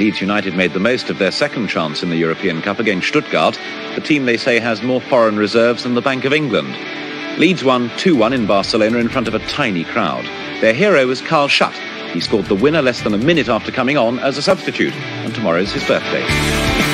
Leeds United made the most of their second chance in the European Cup against Stuttgart, the team they say has more foreign reserves than the Bank of England. Leeds won 2-1 in Barcelona in front of a tiny crowd. Their hero was Carl Shutt. He scored the winner less than a minute after coming on as a substitute, and tomorrow's his birthday.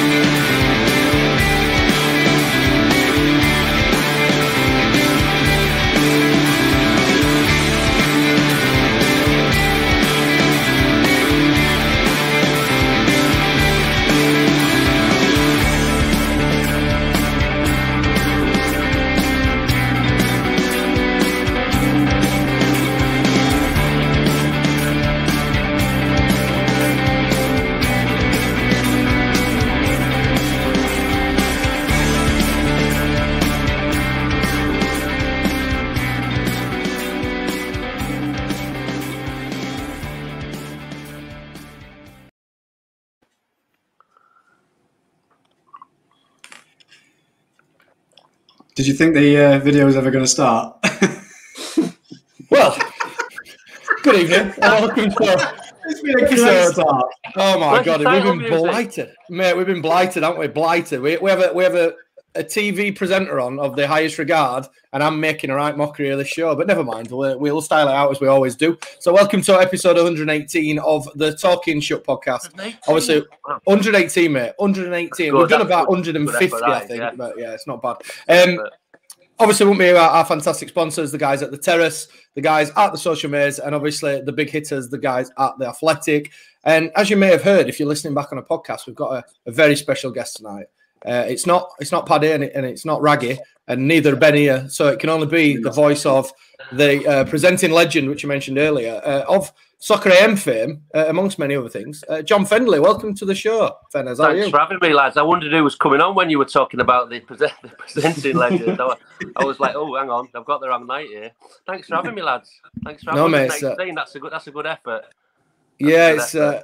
You think the uh, video is ever going to start? well, good evening. Welcome to it's been a great start. Oh my Where's god, we've been blighted, mate. We've been blighted, haven't we? Blighted. We, we have a we have a, a TV presenter on of the highest regard, and I'm making a right mockery of the show. But never mind, we'll, we'll style it out as we always do. So, welcome to episode 118 of the Talking Shut podcast. Obviously, 118, mate. 118. Good, We've done about 150, Good I think. yeah. But yeah, it's not bad. Um, obviously won't be about our fantastic sponsors, the guys at the Terrace, the guys at the Social Maze, and obviously the big hitters, the guys at the Athletic. And as you may have heard, if you're listening back on a podcast, we've got a, a very special guest tonight. Uh, it's not it's not Paddy and, it, and it's not Raggy, and neither Ben here. So it can only be the voice of the uh, presenting legend, which you mentioned earlier, uh, of Soccer AM fame, uh, amongst many other things. Uh, John Fendley, welcome to the show. Thanks you? for having me, lads. I wondered who was coming on when you were talking about the, present, the presenting legend. I, I was like, oh, hang on, I've got the wrong night here. Thanks for having me, lads. Thanks for No, having me. mate, it's, That's a good. That's a good effort. Yeah, That's it's a good uh,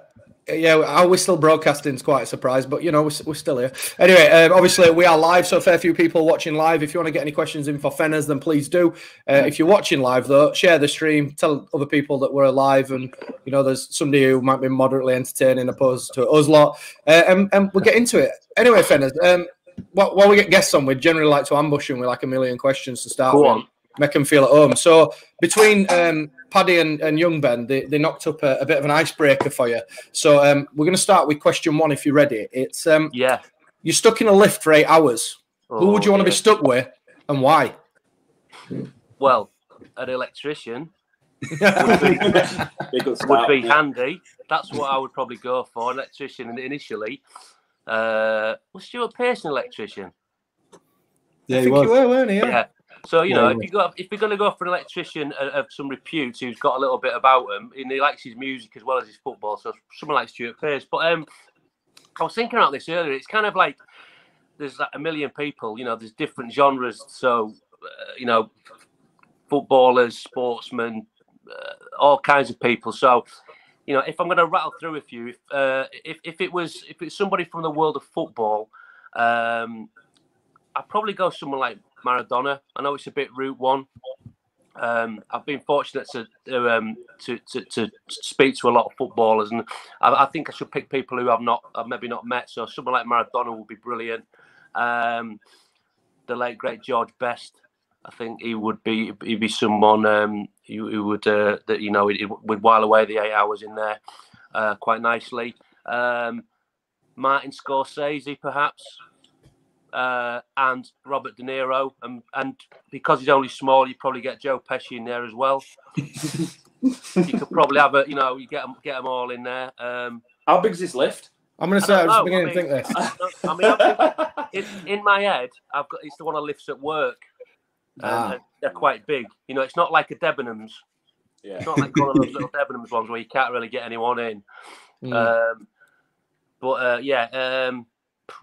yeah. How we're still broadcasting is quite a surprise, but you know we're, we're still here. Anyway, um, obviously we are live, so a fair few people watching live. If you want to get any questions in for Fenners, then please do. Uh, if you're watching live, though, share the stream. Tell other people that we're alive, and you know there's somebody who might be moderately entertaining opposed to us lot. Uh, and, and we'll get into it. Anyway, Fenners. Um, while, while we get guests on, we generally like to ambush them with like a million questions to start Go with on. Make them feel at home. So between um, Paddy and, and Young Ben, they, they knocked up a, a bit of an icebreaker for you. So um, we're going to start with question one, if you're ready. It's um, Yeah. you're stuck in a lift for eight hours. Who would you want to be Oh, stuck with, and why? Well, an electrician Be would be handy. That's what I would probably go for. An electrician initially. Uh, was Stuart Pearce an electrician? Yeah, I he think you was. were, weren't you? Yeah. Yeah. So you know, he if you got if you're going to go for an electrician of, of some repute who's got a little bit about him, and he likes his music as well as his football, so someone like Stuart Pearce. But um, I was thinking about this earlier. It's kind of like there's like a million people. You know, there's different genres. So uh, you know, footballers, sportsmen, uh, all kinds of people. So you know, if I'm going to rattle through a few, if, uh, if if it was if it's somebody from the world of football, um, I'd probably go someone like Maradona. I know it's a bit route one. Um, I've been fortunate to um, to to to speak to a lot of footballers, and I, I think I should pick people who I've not I've maybe not met. So someone like Maradona would be brilliant. Um, the late great George Best, I think he would be he'd be someone um, who, who would uh, that you know would while away the eight hours in there uh, quite nicely. Um, Martin Scorsese, perhaps uh, and Robert De Niro, and and because he's only small, you probably get Joe Pesci in there as well. you could probably have a, you know, you get them get them all in there. Um, How big's this lift? I'm going to I say I don't was beginning I to think mean- this. I mean, I've been- in, in my head, I've got it's the one that lifts at work. Ah. and they're quite big. You know, it's not like a Debenhams. Yeah. It's not like one of those little Debenhams ones where you can't really get anyone in. Mm. Um, but uh, yeah, um, P-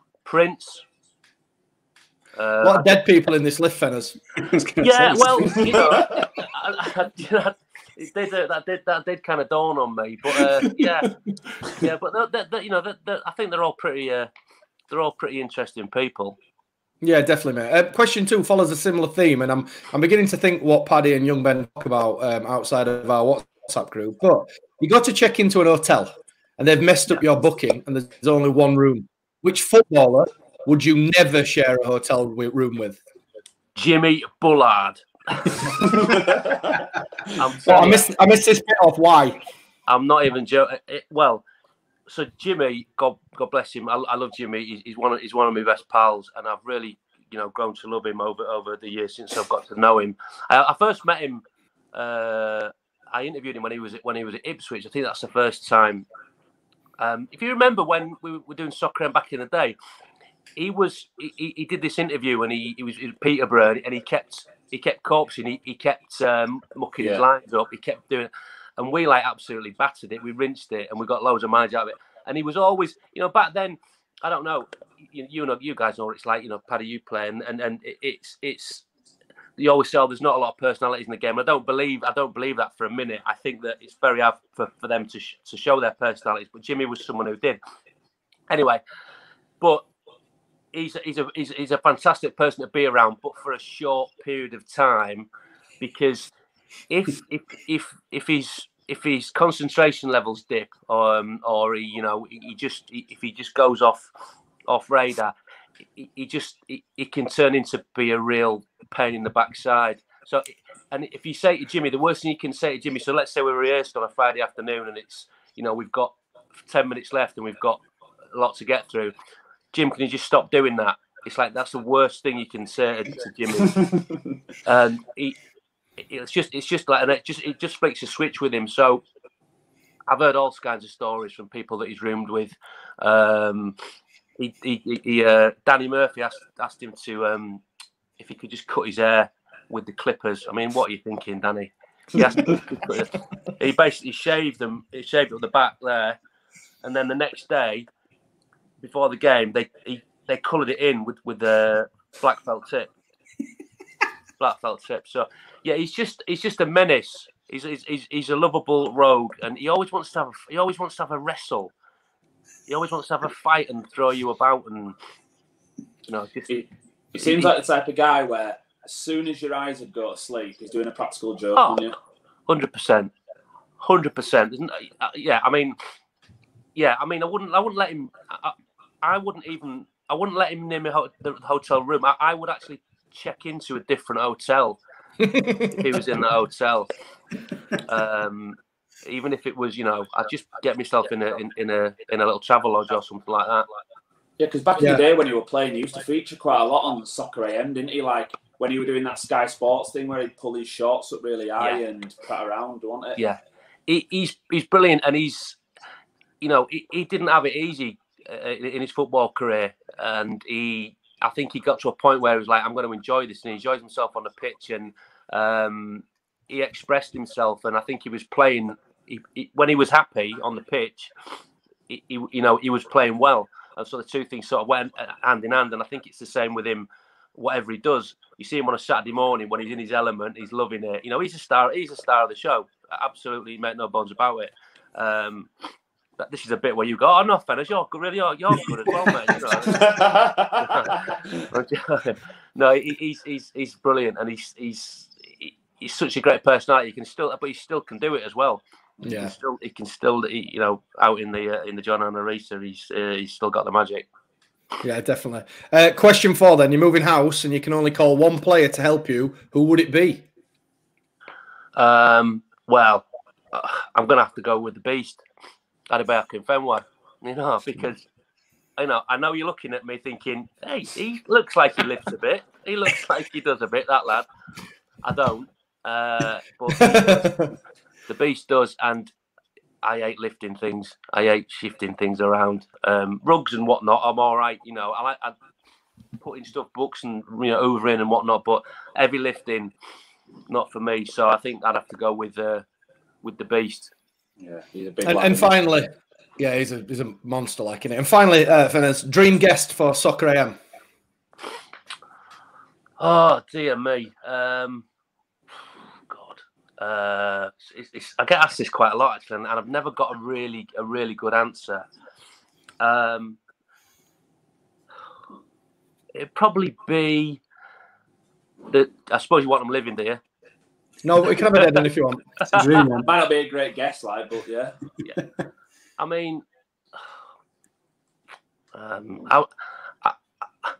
Prince. a Uh, lot of dead people in this lift, Fenners. I was gonna yeah, well, you know, I, I, you it did, uh, that did that did kind of dawn on me, but uh, yeah, yeah, but they're, they're, they're- you know, they're, they're- I think they're all pretty, uh, they're all pretty interesting people. Yeah, definitely, mate. Uh, question two follows a similar theme, and I'm I'm beginning to think what Paddy and Young Ben talk about um, outside of our WhatsApp group. But you got to check into an hotel, and they've messed up your booking, and there's only one room. Which footballer would you never share a hotel room with? Jimmy Bullard. I'm, Oh, I telling missed, I missed this bit off. Why? I'm not even joking. Well, so Jimmy, God, God bless him. I, I love Jimmy. He's, he's one of he's one of my best pals, and I've really, you know, grown to love him over over the years since I've got to know him. I, I first met him. Uh, I interviewed him when he was at, when he was at Ipswich. I think that's the first time. Um, if you remember when we were doing Soccer AM back in the day, he was he, he- did this interview and he, he was in Peterborough and he kept he kept corpsing, he, he kept um, mucking his lines up, he kept doing it, and we like absolutely battered it. We rinsed it and we got loads of mileage out of it. And he was always, you know, back then, I don't know, you, you know, you guys know what it's like, you know, Paddy, you play, and and, and it's it's. You always say oh, there's not a lot of personalities in the game. I don't believe I don't believe that for a minute. I think that it's very hard for, for them to sh- to show their personalities. But Jimmy was someone who did. Anyway, but he's a, he's a he's, he's a fantastic person to be around, but for a short period of time, because if if if if he's if his concentration levels dip, um, or he you know he just he, if he just goes off off radar, he, he just he, he can turn into be a real pain in the backside. So, and if you say to Jimmy, the worst thing you can say to Jimmy, so let's say we're rehearsed on a Friday afternoon and it's you know we've got ten minutes left and we've got a lot to get through. Jim, can you just stop doing that? It's like that's the worst thing you can say to, to Jimmy. and he, it's just, it's just like, and it just, it just flicks a switch with him. So I've heard all kinds of stories from people that he's roomed with. Um, he, he, he- uh, Danny Murphy asked, asked him to, um, if he could just cut his hair with the clippers. I mean, what are you thinking, Danny? He, asked he, could cut it. he basically shaved them, he shaved up the back there, and then the next day, before the game, they he, they coloured it in with with the black felt tip, black felt tip. So yeah, he's just he's just a menace. He's, he's he's he's a lovable rogue, and he always wants to have a, he always wants to have a wrestle. He always wants to have a fight and throw you about, and you know, just He, he seems like the type of guy where as soon as your eyes would go to sleep, he's doing a practical joke Oh. on you. hundred percent, hundred percent. Uh, yeah, I mean, yeah, I mean, I wouldn't, I wouldn't let him. I, I wouldn't even, I wouldn't let him near a ho- the hotel room. I, I would actually check into a different hotel if he was in the hotel. Um, even if it was, you know, I'd just get myself in a in, in a in a little travel lodge or something like that. Yeah, because back in Yeah. the day when you were playing, he used to feature quite a lot on Soccer AM, didn't he? Like when you were doing that Sky Sports thing where he'd pull his shorts up really high Yeah. and pat around, wasn't it? Yeah, he, he's he's brilliant, and he's you know he, he didn't have it easy in, in his football career, and he I think he got to a point where he was like, I'm going to enjoy this, and he enjoys himself on the pitch, and um, he expressed himself, and I think he was playing he, he, when he was happy on the pitch. He, he, you know, he was playing well, and so the two things sort of went uh, hand in hand. And I think it's the same with him. Whatever he does, you see him on a Saturday morning when he's in his element, he's loving it. You know, he's a star. He's a star of the show. Absolutely, make no bones about it. Um, this is a bit where you go, "Oh no, fellas, you're good, really, you're, you're good as well, mate." You know? no, he, he's he's he's brilliant, and he's he's he- he's such a great personality. He can still, but he still can do it as well. He Yeah. can still, he can still, he, you know, out in the uh, in the John Anarisa, he's uh, he's still got the magic. Yeah, definitely. Uh, question four then. You're moving house and you can only call one player to help you. Who would it be? Um, well, uh, I'm gonna have to go with the beast, Adebayo Akinfenwa. You know, because you know, I know you're looking at me thinking, "Hey, he looks like he lifts a bit. He looks like he does a bit." That lad, I don't. Uh, but the beast does, and I hate lifting things. I hate shifting things around. Um, rugs and whatnot, I'm all right. You know, I like I putting stuff, books and you know, hoovering and whatnot. But heavy lifting, not for me. So I think I'd have to go with uh, with the beast. Yeah, he's a big and, and finally, yeah, he's a he's a monster like in it. And finally, uh, Fenners, dream guest for Soccer AM. Oh dear me. Um, God. Uh, it's, it's, I get asked this quite a lot actually, and I've never got a really a really good answer. Um, it'd probably be the. I suppose you want them living there. No, we can have a dead one if you want. It's a dream one. Might not be a great guess, like, but yeah. yeah. I mean, um, I, I, I,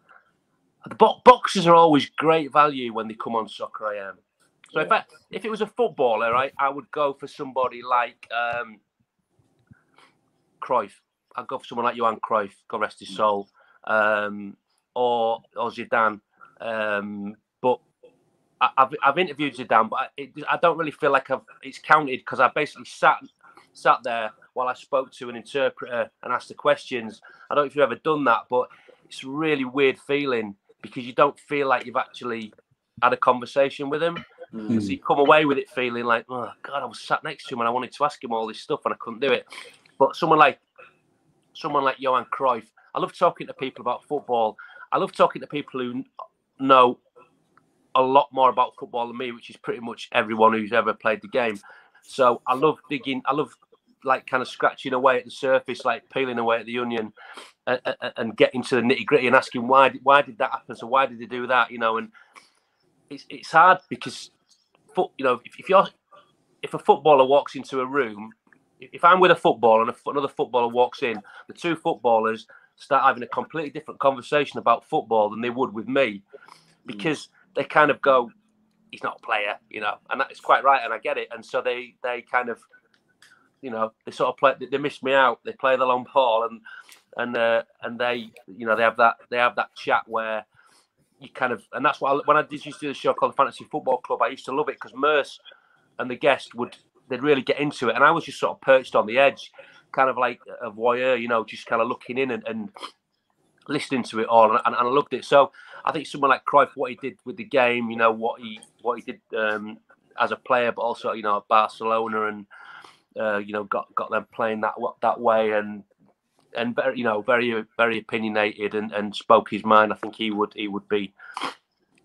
the bo- boxers are always great value when they come on Soccer I AM. So if I, if it was a footballer, right, I would go for somebody like um, Cruyff. I'd go for someone like Johan Cruyff, God rest his soul, um, or or Zidane. Um, but I, have I've interviewed Zidane, but I, it, I don't really feel like I've it's counted because I basically sat sat there while I spoke to an interpreter and asked the questions. I don't know if you've ever done that, but it's a really weird feeling because you don't feel like you've actually had a conversation with him. Mm. So you come away with it feeling like, oh God, I was sat next to him and I wanted to ask him all this stuff and I couldn't do it. But someone like someone like Johan Cruyff, I love talking to people about football. I love talking to people who know a lot more about football than me, which is pretty much everyone who's ever played the game. So I love digging. I love like kind of scratching away at the surface, like peeling away at the onion, and, and getting to the nitty gritty and asking why why did that happen? So why did they do that? You know, and it's it's hard because foot. You know, if, if you're if a footballer walks into a room, if I'm with a footballer and a, another footballer walks in, the two footballers start having a completely different conversation about football than they would with me, hmm. because they kind of go, "He's not a player," you know, and that is quite right, and I get it, and so they they kind of you know, they sort of play. They miss me out. They play the long ball, and and uh, and they, you know, they have that they have that chat where you kind of, and that's why I, when I did used to do the show called the Fantasy Football Club, I used to love it because Merce and the guest would they'd really get into it, and I was just sort of perched on the edge, kind of like a voyeur, you know, just kind of looking in and, and listening to it all, and, and, I loved it. So I think someone like Cruyff, what he did with the game, you know, what he what he did um, as a player, but also you know at Barcelona and uh, you know, got got them playing that that way and and very you know very very opinionated and, and spoke his mind. I think he would he would be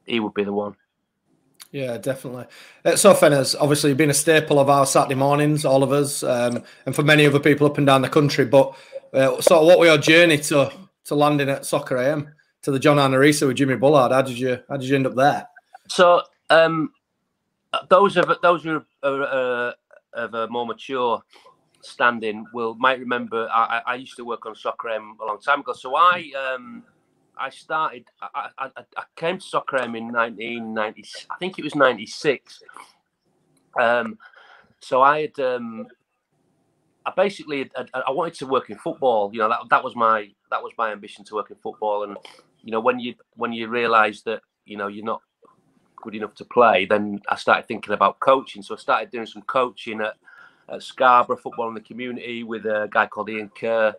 he would be the one. Yeah, definitely. Uh, so, Fenners, obviously, been a staple of our Saturday mornings, all of us, um, and for many other people up and down the country. But uh, sort of what were your journey to to landing at Soccer AM to the John Arnorisa with Jimmy Bullard? How did you how did you end up there? So, um, those of those who are uh, of a more mature standing will might remember I, I used to work on Soccer AM a long time ago. So I um, I started I, I, I came to Soccer AM in 1990 I think it was 96. Um, so I had um, I basically I, I wanted to work in football. You know that that was my that was my ambition to work in football. And you know when you when you realise that you know you're not good enough to play, then I started thinking about coaching. So I started doing some coaching at, at Scarborough Football in the Community with a guy called Ian Kerr,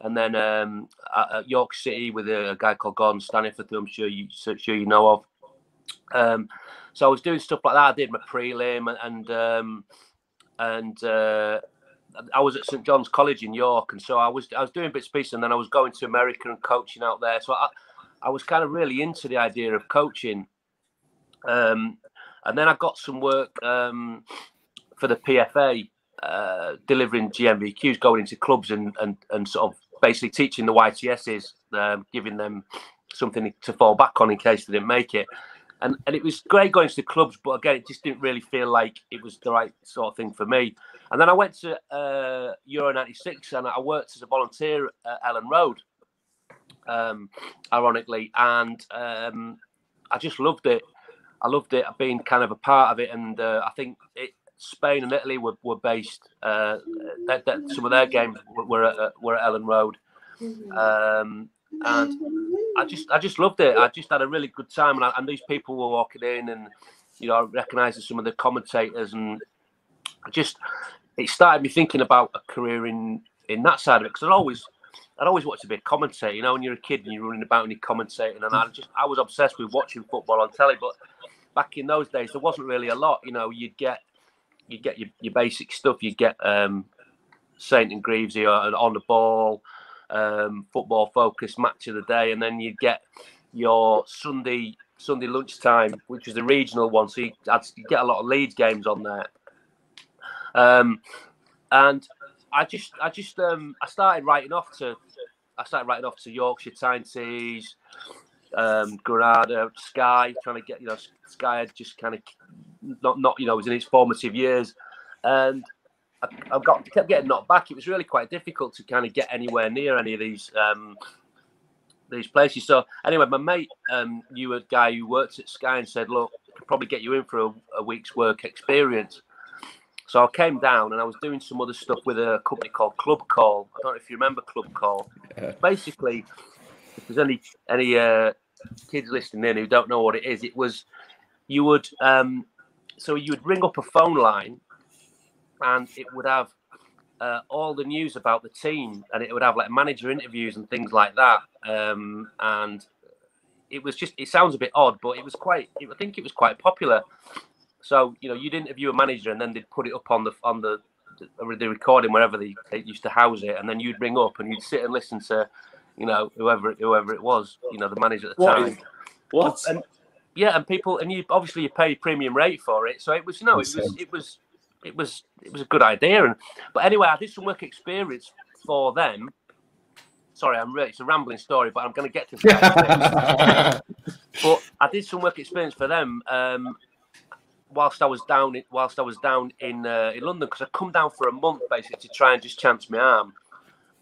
and then um, at, York City with a, a, guy called Gordon Staniforth, who I'm sure you sure you know of. Um, so I was doing stuff like that. I did my prelim and and um, and uh, I was at St John's College in York, and so I was I was doing bits and pieces, and then I was going to America and coaching out there. So I I was kind of really into the idea of coaching. Um, and then I got some work um, for the PFA, uh, delivering GNVQs, going into clubs and, and, and sort of basically teaching the YTSs, um, giving them something to fall back on in case they didn't make it. And, and it was great going to the clubs, but again, it just didn't really feel like it was the right sort of thing for me. And then I went to uh, Euro 96 and I worked as a volunteer at Elland Road, um, ironically. And um, I just loved it. I loved it. I've been kind of a part of it, and uh, I think it, Spain and Italy were, were based. Uh, that, that some of their games were at, uh, were at Elland Road, um, and I just I just loved it. I just had a really good time, and, I, and these people were walking in, and you know, I recognised some of the commentators, and I just it started me thinking about a career in in that side of it because I always I'd always be a commentator. You know, when you're a kid and you're running about and you're commentating, and I just I was obsessed with watching football on telly. But back in those days, there wasn't really a lot. You know, you'd get you'd get your, your basic stuff. You'd get um, Saint and Greavesy on the ball, um, football focus match of the day, and then you'd get your Sunday Sunday lunchtime, which was the regional one. So you get a lot of Leeds games on there. Um, and I just I just um I started writing off to I started writing off to Yorkshire Times, um, Granada, Sky, trying to get you know Sky had just kind of not not you know was in its formative years, and I, I got kept getting knocked back. It was really quite difficult to kind of get anywhere near any of these um, these places. So anyway, my mate um, knew a guy who worked at Sky and said, "Look, I could probably get you in for a, a week's work experience." So I came down and I was doing some other stuff with a company called Club Call. I don't know if you remember Club Call. Yeah. Basically, if there's any any uh, kids listening in who don't know what it is, it was you would um, so you would ring up a phone line and it would have uh, all the news about the team and it would have like manager interviews and things like that. Um, and it was just it sounds a bit odd, but it was quite. I think it was quite popular. So you know, you'd interview a manager and then they'd put it up on the on the the, the recording wherever they, they used to house it, and then you'd ring up and you'd sit and listen to, you know, whoever whoever it was, you know, the manager at the What time. is- What? And yeah, and people and you obviously you pay premium rate for it, so it was you know it was it was it was it was a good idea. And but anyway, I did some work experience for them. Sorry, I'm really it's a rambling story, but I'm going to get to that. but I did some work experience for them um, whilst I was down in, whilst I was down in uh, in London because I come down for a month basically to try and just chance my arm.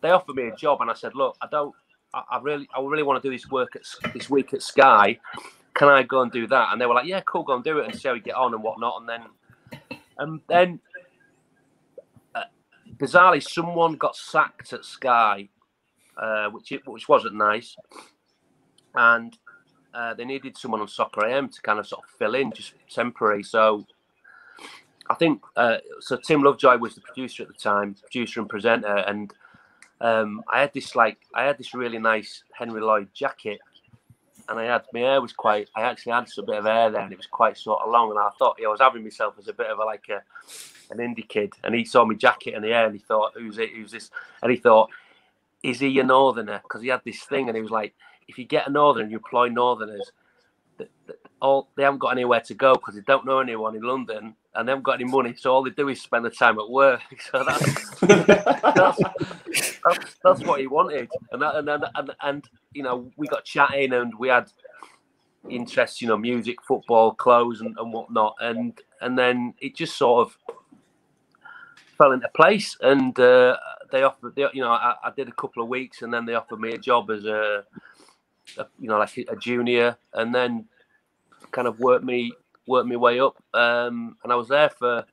They offered me a job, and I said, "Look, I don't, I, I really, I really want to do this work at this week at Sky. Can I go and do that?" And they were like, "Yeah, cool, go and do it and see how we get on and whatnot." And then, and then, uh, bizarrely, someone got sacked at Sky, uh, which it, which wasn't nice, and uh, they needed someone on Soccer AM to kind of sort of fill in, just temporary. So I think uh, so. Tim Lovejoy was the producer at the time, producer and presenter, and um, I had this like I had this really nice Henry Lloyd jacket, and I had my hair was quite. I actually had some bit of hair there, and it was quite sort of long, and I thought yeah, I was having myself as a bit of a like a an indie kid, and he saw my jacket and the hair, and he thought, "Who's it? Who's this?" And he thought, "Is he a northerner?" Because he had this thing, and he was like, "If you get a northerner, you employ northerners." that- that All they haven't got anywhere to go because they don't know anyone in London and they haven't got any money, so all they do is spend the time at work. So that's that's, that's, that's what he wanted, and that, and, and and you know we got chatting and we had interests, you know, music, football, clothes, and, and whatnot, and and then it just sort of fell into place, and uh, they offered, they, you know, I, I did a couple of weeks, and then they offered me a job as a, a you know, like a junior, and then kind of worked me worked my way up, um, and I was there for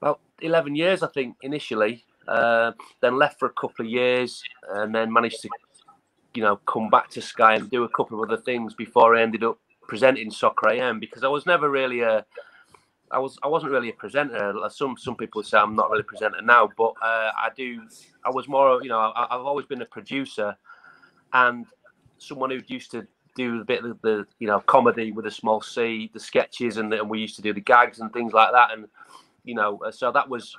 about eleven years, I think, initially. Uh, then left for a couple of years, and then managed to, you know, come back to Sky and do a couple of other things before I ended up presenting Soccer AM because I was never really a, I was I wasn't really a presenter. Some some people say I'm not really a presenter now, but uh, I do. I was more, you know, I, I've always been a producer, and someone who used to do a bit of the you know comedy with a small C, the sketches, and, and we used to do the gags and things like that, and you know, uh, so that was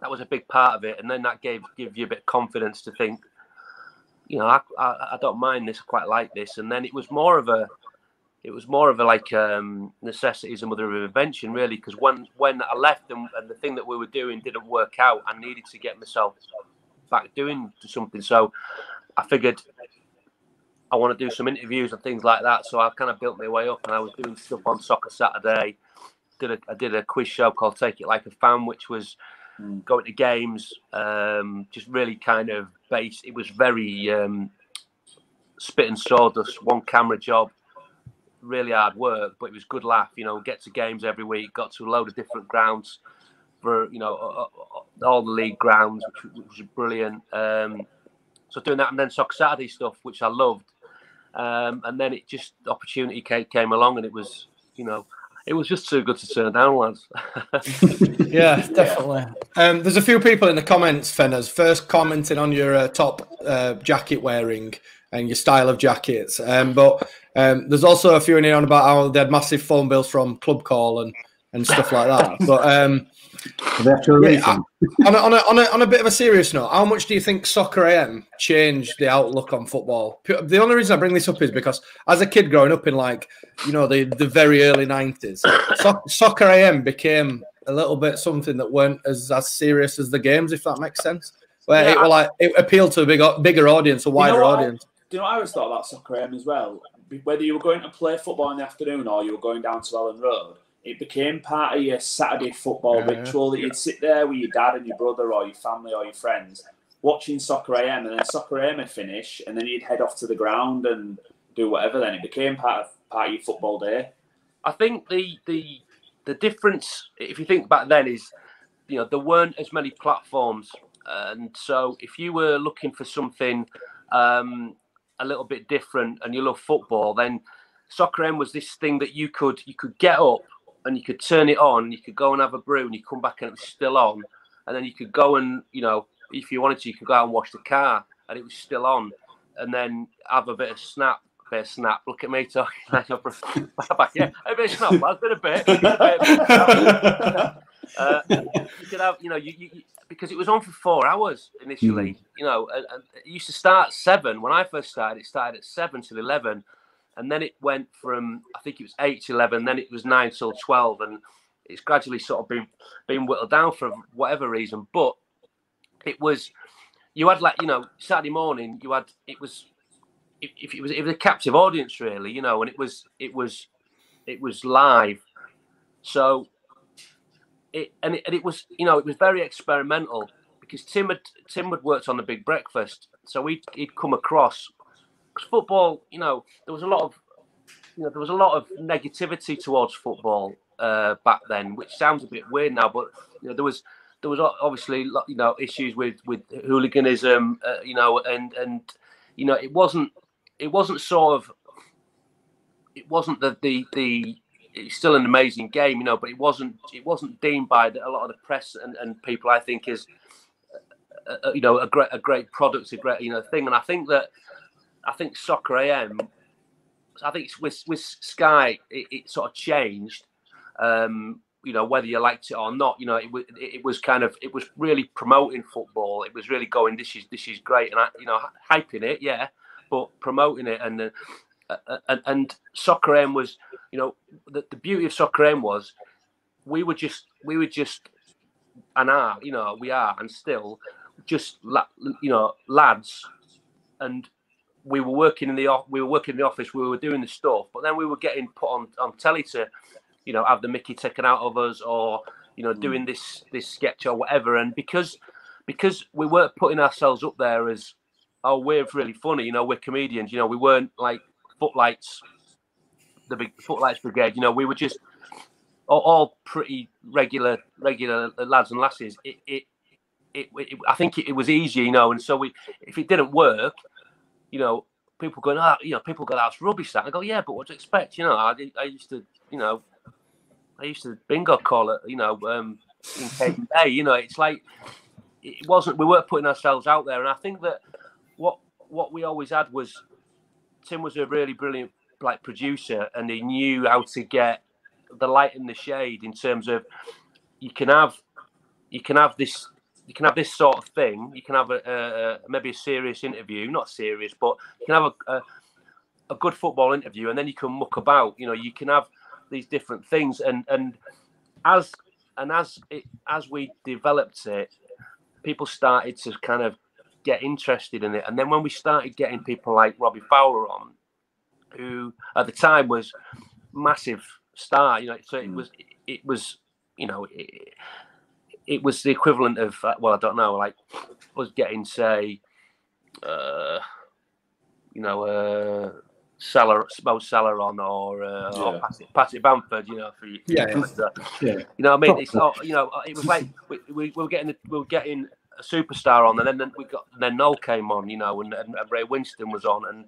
that was a big part of it, and then that gave give you a bit of confidence to think, you know, I, I, I don't mind this, I quite like this, and then it was more of a it was more of a like um, necessity as a mother of invention, really, because when when I left and, and the thing that we were doing didn't work out, I needed to get myself back doing something. So I figured I want to do some interviews and things like that. So I kind of built my way up, and I was doing stuff on Soccer Saturday. Did a, I did a quiz show called Take It Like a Fan, which was Mm. going to games, um, just really kind of based. It was very um, spit and sawdust, one camera job, really hard work, but it was good laugh. You know, get to games every week, got to a load of different grounds for you know all the league grounds, which, which was brilliant. Um, so doing that and then Soccer Saturday stuff, which I loved, um, and then it just opportunity came, came along, and it was you know it was just too good to turn down, lads. yeah, definitely. Um, there's a few people in the comments, Fenners, first commenting on your uh, top uh, jacket wearing and your style of jackets. Um, but um, there's also a few in here on about how they had massive phone bills from Club Call and, and stuff like that. But um, Do they have to release Yeah, them? on, a, on, a, on, a, on a bit of a serious note, how much do you think Soccer AM changed the outlook on football? The only reason I bring this up is because as a kid growing up in like, you know, the, the very early 90s, so- Soccer AM became a little bit something that weren't as, as serious as the games, if that makes sense. Where it Yeah, were like it appealed to a big, bigger audience, a wider what I- audience. Do you know what I always thought about soccer AM as well? Whether you were going to play football in the afternoon or you were going down to Elland Road, it became part of your Saturday football Yeah, ritual that you'd sit there with your dad and your brother or your family or your friends watching Soccer AM, and then Soccer AM would finish, and then you'd head off to the ground and do whatever. Then it became part of part of your football day. I think the the the difference, if you think back then, is you know there weren't as many platforms, and so if you were looking for something um, a little bit different and you love football, then Soccer AM was this thing that you could you could get up and you could turn it on, you could go and have a brew, and you come back and it was still on, and then you could go and you know if you wanted to, you could go out and wash the car and it was still on, and then have a bit of snap bit of snap. Look at me talking like a yeah, a bit of snap, lads, bit of bit. bit, bit uh, you could have, you know, you, you, because it was on for four hours initially, you know, and, and it used to start seven. When I first started, it started at seven till eleven, and then it went from I think it was eight to eleven, then it was nine till twelve, and it's gradually sort of been been whittled down for whatever reason. But it was you had like you know Saturday morning, you had it was if, it was it was a captive audience really, you know, and it was it was it was live, so it and it, and it was you know it was very experimental because Tim had Tim had worked on the Big Breakfast, so he'd he'd come across football. You know, there was a lot of you know there was a lot of negativity towards football uh, back then, which sounds a bit weird now, but you know there was there was obviously you know issues with with hooliganism, uh, you know, and and you know it wasn't it wasn't sort of it wasn't the the the it's still an amazing game, you know, but it wasn't it wasn't deemed by a lot of the press and, and people I think is uh, uh, you know a great a great product, a great you know thing, and I think that I think Soccer AM, I think it's with with Sky it, it sort of changed. Um, you know whether you liked it or not, you know it, wa- it, was kind of it was really promoting football. It was really going this is this is great, and I you know hyping it, yeah, but promoting it and. Uh, uh, and, and Soccer AM was, you know, the, the beauty of Soccer AM was, we were just we were just, and are, you know, we are, and still, just you know, lads, and we were working in the off- we were working in the office, we were doing the stuff, but then we were getting put on on telly to, you know, have the Mickey taken out of us, or you know, mm. doing this this sketch or whatever, and because because we weren't putting ourselves up there as oh we're really funny, you know, we're comedians, you know, we weren't like footlights, the big footlights brigade. You know, we were just all, all pretty regular, regular lads and lasses. It, it, it, it I think it, it was easy, you know. And so we, if it didn't work, you know, people going, ah, you know, people go, that's rubbish. That I go, yeah, but what do you expect? You know, I, I used to, you know, I used to bingo call it, you know, um, in Bay. You know, it's like it wasn't. We weren't putting ourselves out there, and I think that what what we always had was Tim was a really brilliant like producer, and he knew how to get the light and the shade in terms of you can have you can have this you can have this sort of thing. You can have a, a, maybe a serious interview, not serious, but you can have a, a a good football interview, and then you can muck about. You know, you can have these different things, and and as and as it as we developed it, people started to kind of get interested in it. And then when we started getting people like Robbie Fowler on, who at the time was massive star, you know, so it mm. was it was you know it, it was the equivalent of uh, well I don't know like was getting say uh you know uh Salah, Mo Salah on, or, uh, or Yeah. Patrick, Patrick Bamford, you know, for you, Yeah, yeah. you know, what I mean, it's not, you know, it was like we, we, we were getting the, we were getting a superstar on, and then, then we got then Noel came on, you know, and, and, and Ray Winstone was on, and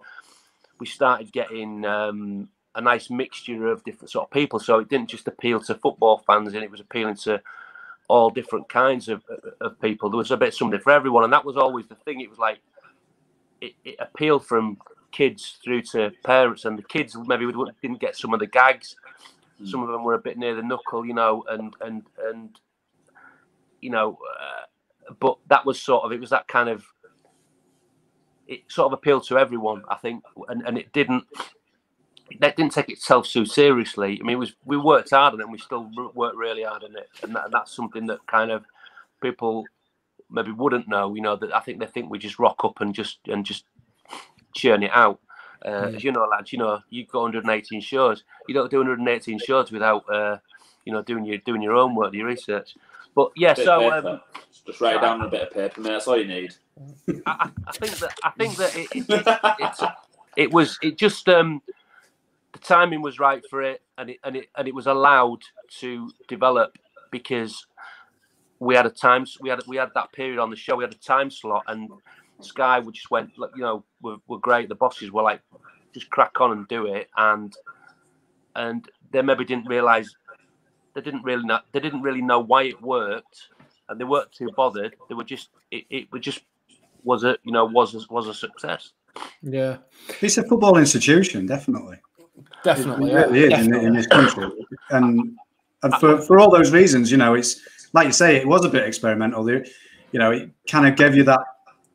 we started getting um, a nice mixture of different sort of people. So it didn't just appeal to football fans, and it was appealing to all different kinds of, of people. There was a bit something for everyone, and that was always the thing. It was like it, it appealed from kids through to parents, and the kids maybe didn't get some of the gags. Some of them were a bit near the knuckle, you know, and and and you know, uh, but that was sort of it was that kind of it sort of appealed to everyone, I think, and and it didn't. That didn't take itself so seriously. I mean, it was we worked hard on it, and we still work really hard on it, and, that, and that's something that kind of people maybe wouldn't know. You know, that I think they think we just rock up and just and just churn it out. Uh, As you know, lads, you know, you go 118 shows. You don't do 118 shows without uh, you know, doing your doing your own work, your research. But yeah, so um, just write it down on a bit of paper, mate. That's all you need. I, I think that I think that it, it, it, it's, it was it just um, timing was right for it, and it and it and it was allowed to develop because we had a time we had we had that period on the show. We had a time slot, and Sky we just went like you know were, were great. The bosses were like just crack on and do it, and and they maybe didn't realize they didn't really know they didn't really know why it worked, and they weren't too bothered. They were just it, it was just was a you know was a, was a success. Yeah, It's a football institution, definitely. Definitely. It yeah, really is in, definitely. in this country, and and for, for all those reasons, you know, it's like you say, it was a bit experimental. There, you know, it kind of gave you that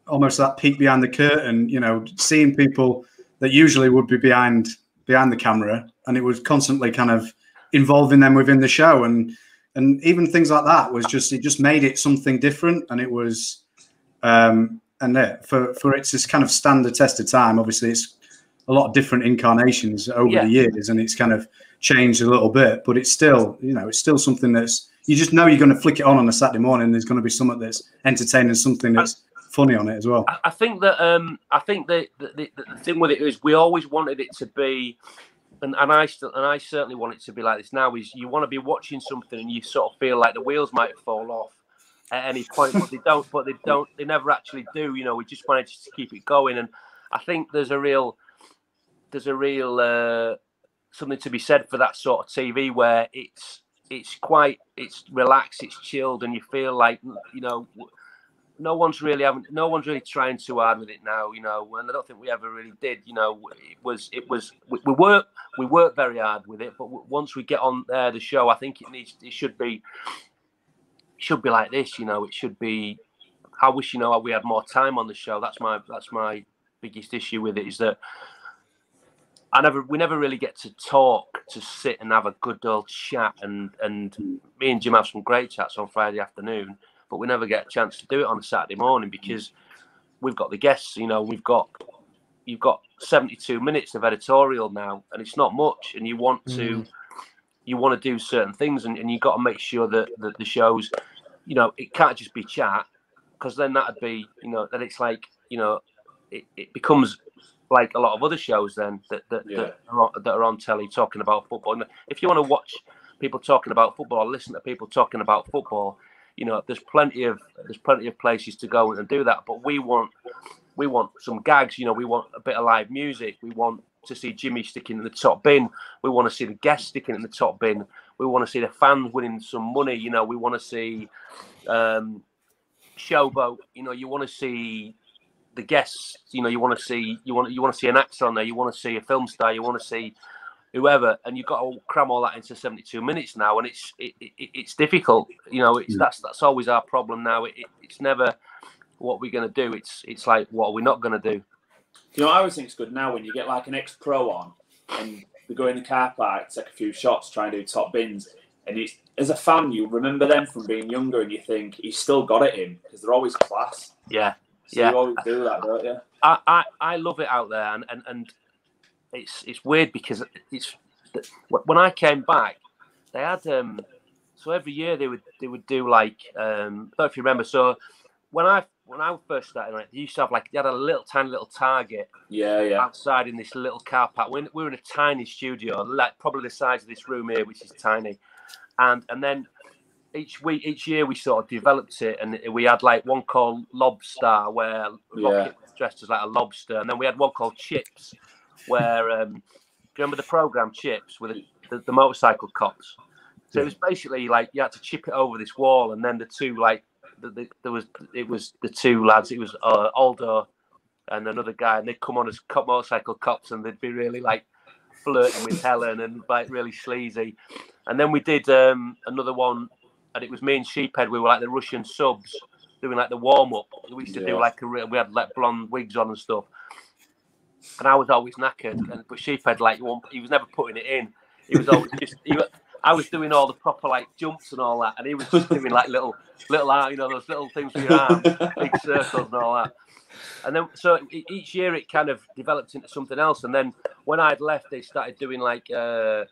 almost that peek behind the curtain. You know, seeing people that usually would be behind behind the camera, and it was constantly kind of involving them within the show, and and even things like that was just it just made it something different, and it was. Um, and yeah, for for its this kind of standard test of time, obviously it's a lot of different incarnations over Yeah. the years, and it's kind of changed a little bit, but it's still, you know, it's still something that's you just know you're going to flick it on on a Saturday morning. There's going to be something that's entertaining, something that's funny on it as well. I, I think that um, I think that the, the, the thing with it is we always wanted it to be, and, and I still and I certainly want it to be like this now. Is you want to be watching something and you sort of feel like the wheels might fall off at any point, but they don't. But they don't. They never actually do. You know, we just wanted to keep it going, and I think there's a real, there's a real uh, something to be said for that sort of TV where it's it's quite it's relaxed, it's chilled, and you feel like you know no one's really having no one's really trying too hard with it now you know and i don't think we ever really did you know it was it was we, we work we work very hard with it but once we get on there the show i think it needs it should be should be like this you know it should be i wish you know we had more time on the show that's my that's my biggest issue with it is that I never, we never really get to talk, to sit and have a good old chat, and and me and Jim have some great chats on Friday afternoon but we never get a chance to do it on a Saturday morning because we've got the guests. You know, we've got you've got 72 minutes of editorial now, and it's not much. And you want to mm. you want to do certain things, and, and you've got to make sure that, that the shows, you know, it can't just be chat because then that'd be you know that it's like you know it, it becomes like a lot of other shows then that that, Yeah. that, are on, that are on telly talking about football. And if you want to watch people talking about football or listen to people talking about football, you know, there's plenty of there's plenty of places to go and do that. But we want we want some gags. You know, we want a bit of live music. We want to see Jimmy sticking in the top bin. We want to see the guests sticking in the top bin. We want to see the fans winning some money. You know, we want to see um, showboat. You know, you want to see the guests. You know, you want to see you want you want to see an actor on there. You want to see a film star. You want to see whoever, and you've got to cram all that into 72 minutes now, and it's it, it, it's difficult. You know, it's hmm. that's that's always our problem now. It, it, it's never what we're going to do. It's it's like what are we not going to do? You know, I always think it's good now when you get like an ex pro on and we go in the car park, take a few shots, try and do top bins. And it's, as a fan, you remember them from being younger and you think he's still got it in because they're always class. Yeah, So Yeah. you always do that, don't you? I, I, I love it out there, and, and, and it's it's weird because it's when I came back, they had um so every year they would they would do like um I don't know if you remember so when I when I first started on it, they used to have like they had a little tiny little target Yeah, yeah. outside in this little car park. We're in, we're in a tiny studio, like probably the size of this room here, which is tiny. And and then each week, each year, we sort of developed it, and we had like one called Lobster, where Yeah. Rocket was dressed as like a lobster, and then we had one called Chips, where um, do you remember the program Chips with the, the, the motorcycle cops? So it was basically like you had to chip it over this wall, and then the two like the, the, there was it was the two lads. It was uh, Aldo and another guy, and they'd come on as cop motorcycle cops, and they'd be really like flirting with Helen and like really sleazy. And then we did um, another one, and it was me and Sheephead. We were like the Russian subs doing like the warm up. We used to do like a re- we had like blonde wigs on and stuff. And I was always knackered, and but Sheephead like he was never putting it in. He was always just. He, I was doing all the proper like jumps and all that, and he was just doing like little, little, you know, those little things with your arms, big circles and all that. And then, so each year it kind of developed into something else. And then when I'd left, they started doing like uh,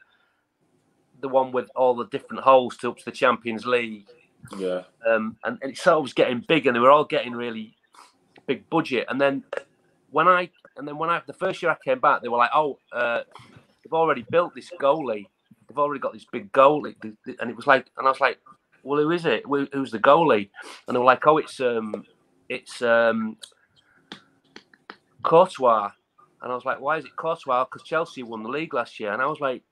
the one with all the different holes to up to the Champions League. Yeah. Um, and, and it sort of was getting big, and they were all getting really big budget. And then when I and then when I the first year I came back, they were like, "Oh, uh, they've already built this goalie. They've already got this big goalie." And it was like, and I was like, "Well, who is it? Who's the goalie?" And they were like, "Oh, it's um, it's um, Courtois." And I was like, "Why is it Courtois?" Because Chelsea won the league last year. And I was like,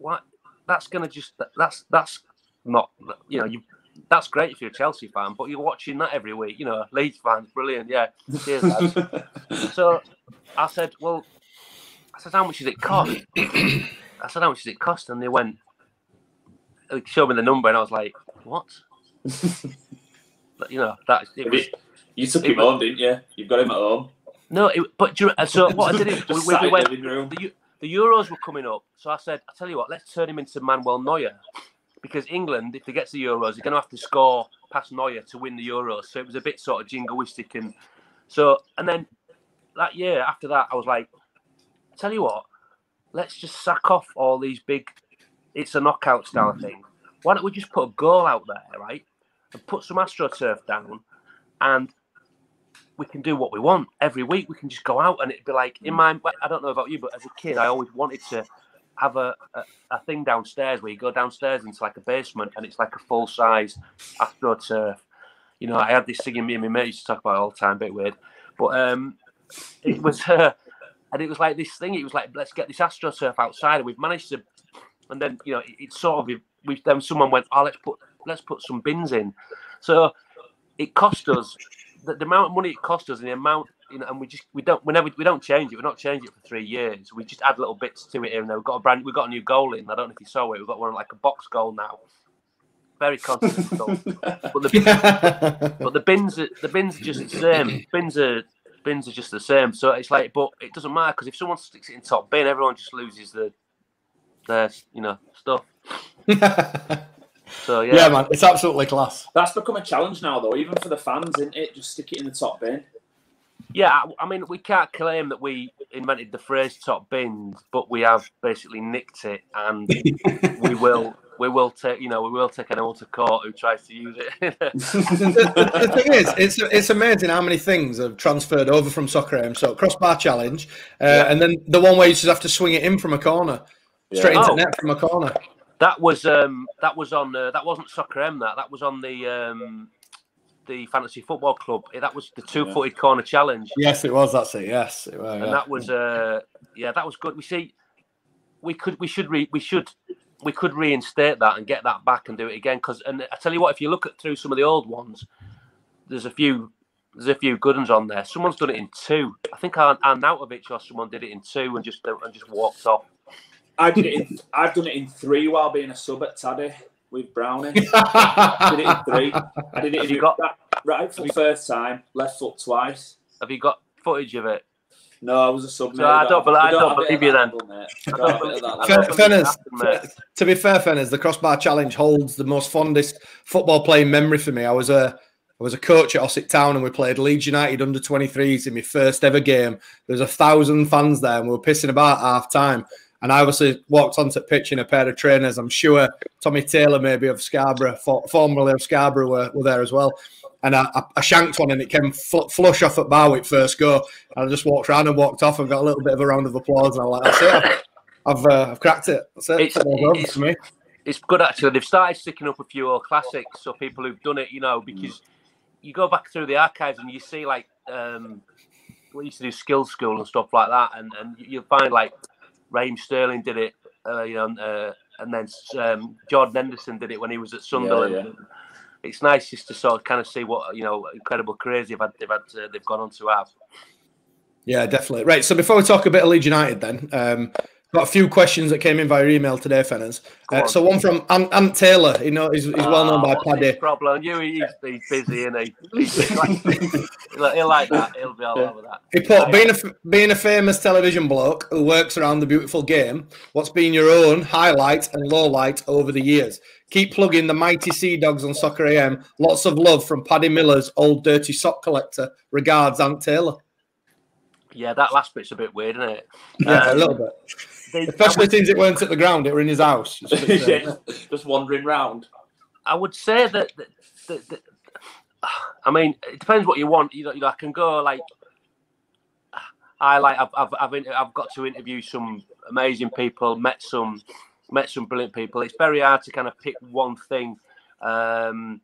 "What? That's gonna just that's that's not you know you." That's great if you're a Chelsea fan, but you're watching that every week. You know, Leeds fans, brilliant. Yeah, cheers, so I said, well, I said, how much does it cost? I said, how much does it cost? And they went, they showed me the number, and I was like, what? you know, that it was. You took him was, home, didn't you? You've got him at home. No, it, but so what I did is we, we went. The, the Euros were coming up, so I said, I tell you what, let's turn him into Manuel Neuer because England, if they get to the Euros, they're going to have to score past Neuer to win the Euros. So it was a bit sort of jingoistic. And so, and then that year after that, I was like, tell you what, let's just sack off all these big, it's a knockout style thing. Why don't we just put a goal out there, right? And put some AstroTurf down and we can do what we want every week. We can just go out and it'd be like in my. I don't know about you, but as a kid, I always wanted to have a, a, a, thing downstairs where you go downstairs into like a basement and it's like a full size astro turf. You know, I had this thing in me and my mate used to talk about all the time, a bit weird. But um, it was, uh, and it was like this thing. It was like, let's get this astro turf outside, and we've managed to. And then you know, it, it's sort of we then someone went, oh, let's put let's put some bins in. So it cost us the, the amount of money it cost us and the amount you know, and we just we don't whenever we don't change it. We're not changing it for three years. We just add little bits to it here and there. We've got a brand. We've got a new goal in. I don't know if you saw it. We've got one like a box goal now. Very consistent but the but the bins are, the bins are just the same. Bins are bins are just the same. So it's like, but it doesn't matter because if someone sticks it in top bin, everyone just loses the their you know stuff. So yeah. yeah, man, it's absolutely class. That's become a challenge now, though, even for the fans, isn't it? Just stick it in the top bin. Yeah, I mean, we can't claim that we invented the phrase "top bins," but we have basically nicked it, and we will. We will take, you know, we will take anyone to court who tries to use it. the, the, thing is, it's it's amazing how many things have transferred over from Soccer AM. So crossbar challenge, uh, yeah. and then the one where you just have to swing it in from a corner, straight yeah. into oh. net from a corner. That was um, that was on uh, that wasn't Soccer AM. That that was on the um, the fantasy football club. That was the two footed yeah. corner challenge. Yes, it was. That's it. Yes, it was, and yeah. that was uh, yeah, that was good. We see, we could, we should, re, we should, we could reinstate that and get that back and do it again. Because, and I tell you what, if you look at through some of the old ones, there's a few, there's a few good ones on there. Someone's done it in two. I think Arnautovic or someone did it in two and just and just walked off. I did it. In, I've done it in three while being a sub at Taddy with Brownie. I did it in three. I did it. Have in you got that right for the first time? Left foot twice. Have you got footage of it? No, I was a sub. So I don't, believe, I don't believe you then. Fenners, to be fair, Fenners, the crossbar challenge holds the most fondest football playing memory for me. I was a I was a coach at Ossett Town and we played Leeds United under 23s in my first ever game. There was a thousand fans there and we were pissing about half time. And I obviously walked onto the pitch in a pair of trainers. I'm sure Tommy Taylor, maybe of Scarborough, for, formerly of Scarborough, were, were there as well. And I, I, I, shanked one and it came fl- flush off at Barwick first go. And I just walked around and walked off and got a little bit of a round of applause. And I'm like, that's it. I've, uh, I've cracked it. That's it. It's, it's, me. it's good actually. They've started sticking up a few old classics. So people who've done it, you know, because you go back through the archives and you see like, um, we used to do skills school and stuff like that. And, and you'll find like Raheem Sterling did it, uh, you know, uh, and then um, Jordan Henderson did it when he was at Sunderland. Yeah, yeah. It's nice just to sort of kind of see what you know incredible careers they've had, they've had uh, they've gone on to have. Yeah, definitely. Right. So before we talk a bit of Leeds United, then um, Got a few questions that came in via email today, Fenners. Uh, so one from Ant, Ant, Taylor. You know, he's, he's oh, well known by oh, Paddy. Problem, you he's, he's busy, and he? He's like, he'll like that. He'll be all over that. He put being a being a famous television bloke who works around the beautiful game. What's been your own highlight and low light over the years? Keep plugging the mighty Sea Dogs on Soccer AM. Lots of love from Paddy Miller's old dirty sock collector. Regards, Ant Taylor. Yeah, that last bit's a bit weird, isn't it? Yeah, um, a little bit they, Especially since it weren't at the ground, it were in his house. Just, uh, yeah, just wandering round. I would say that, that, that, that I mean, it depends what you want. You know, you know, I can go like I like I've I've I've, in, I've got to interview some amazing people, met some met some brilliant people. It's very hard to kind of pick one thing. Um,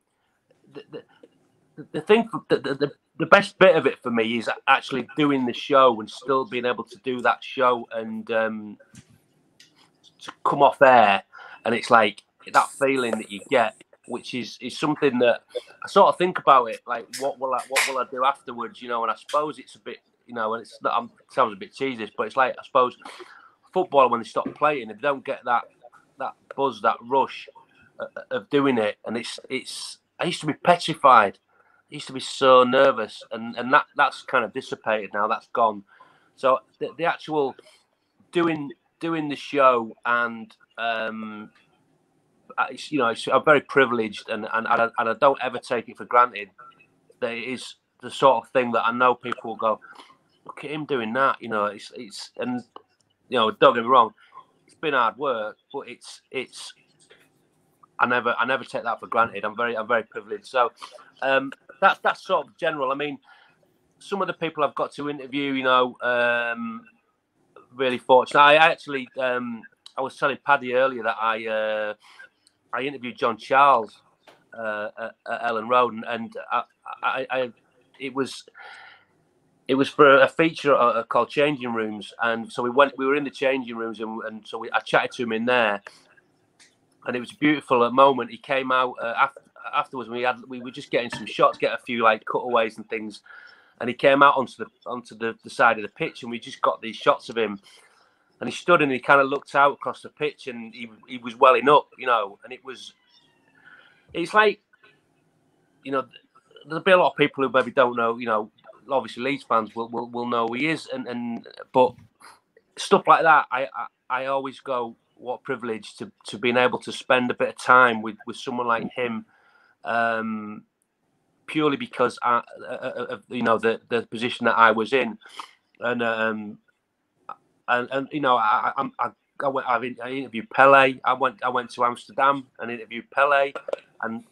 the, the, the thing, the, the, the best bit of it for me is actually doing the show and still being able to do that show and um, to come off air, and it's like that feeling that you get, which is is something that I sort of think about it. Like, what will I what will I do afterwards? You know, and I suppose it's a bit, you know, and it's. I'm, it sounds a bit cheesy, but it's like I suppose football when they stop playing, if they don't get that that buzz, that rush uh, of doing it, and it's it's. I used to be petrified. Used to be so nervous, and and that that's kind of dissipated now. That's gone. So the, the actual doing doing the show and um, it's, you know, I'm very privileged, and and and I, and I don't ever take it for granted. That it is the sort of thing that I know people will go, look at him doing that. You know, it's it's and you know, don't get me wrong, it's been hard work, but it's it's. I never I never take that for granted. I'm very I'm very privileged. So um, that's that's sort of general. I mean, some of the people I've got to interview, you know, um, really fortunate. I actually um, I was telling Paddy earlier that I. Uh, I interviewed John Charles uh, at, at Elland Road, and, and I, I, I, it was it was for a feature uh, called Changing Rooms, and so we went. We were in the changing rooms, and, and so we, I chatted to him in there, and it was a beautiful moment. He came out uh, after, afterwards. We had we were just getting some shots, get a few like cutaways and things, and he came out onto the onto the, the side of the pitch, and we just got these shots of him and he stood and he kind of looked out across the pitch and he, he was welling up, you know, and it was, it's like, you know, there'll be a lot of people who maybe don't know, you know, obviously Leeds fans will, will, will know who he is, and, and but stuff like that, I, I, I always go, what privilege to, to being able to spend a bit of time with, with someone like him, um, purely because I, uh, uh, you know the the position that I was in, and um, and, and you know, I, I, I, I went, I interviewed Pele. I went, I went to Amsterdam and interviewed Pele, and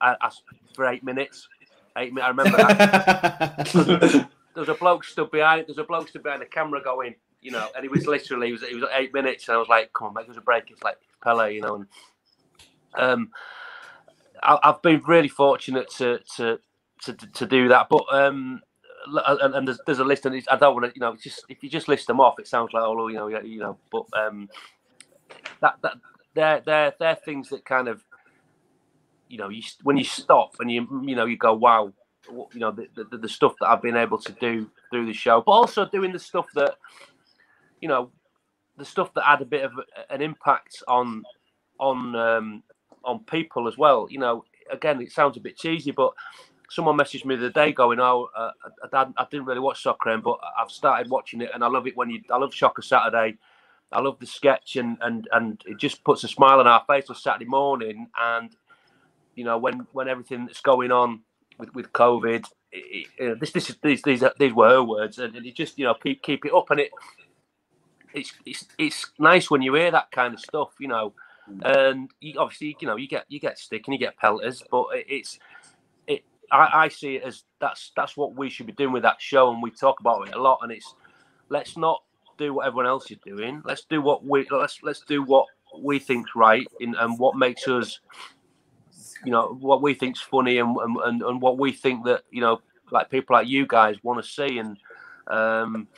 I, I for eight minutes. Eight minutes. I remember that. there's a bloke stood behind. There's a bloke stood behind the camera going, you know, and he was literally, he was, he was eight minutes, and I was like, come on, make us a break. It's like Pele, you know, and um, I, have been really fortunate to to to, to do that, but um and, and there's, there's a list, and I don't want to, you know, just if you just list them off, it sounds like oh, you know, you know, but um, that that they're they're they're things that kind of, you know, you when you stop and you you know you go wow, you know, the, the, the stuff that I've been able to do through the show, but also doing the stuff that, you know, the stuff that had a bit of an impact on on um, on people as well. You know, again, it sounds a bit cheesy, but someone messaged me the other day going, "Oh, uh, I, I, didn't really watch Soccer, but I've started watching it, and I love it when you. I love Shocker Saturday. I love the sketch, and and and it just puts a smile on our face on Saturday morning. And you know, when when everything that's going on with with COVID, it, it, this this is these these these were her words, and, and it just you know keep keep it up, and it it's it's it's nice when you hear that kind of stuff, you know. Mm. And you, obviously, you know, you get you get stick and you get pelters, but it's I, I see it as that's that's what we should be doing with that show, and we talk about it a lot. And it's let's not do what everyone else is doing. Let's do what we let's let's do what we think's right in, and what makes us, you know, what we think's funny, and and and what we think that you know, like people like you guys want to see, and um,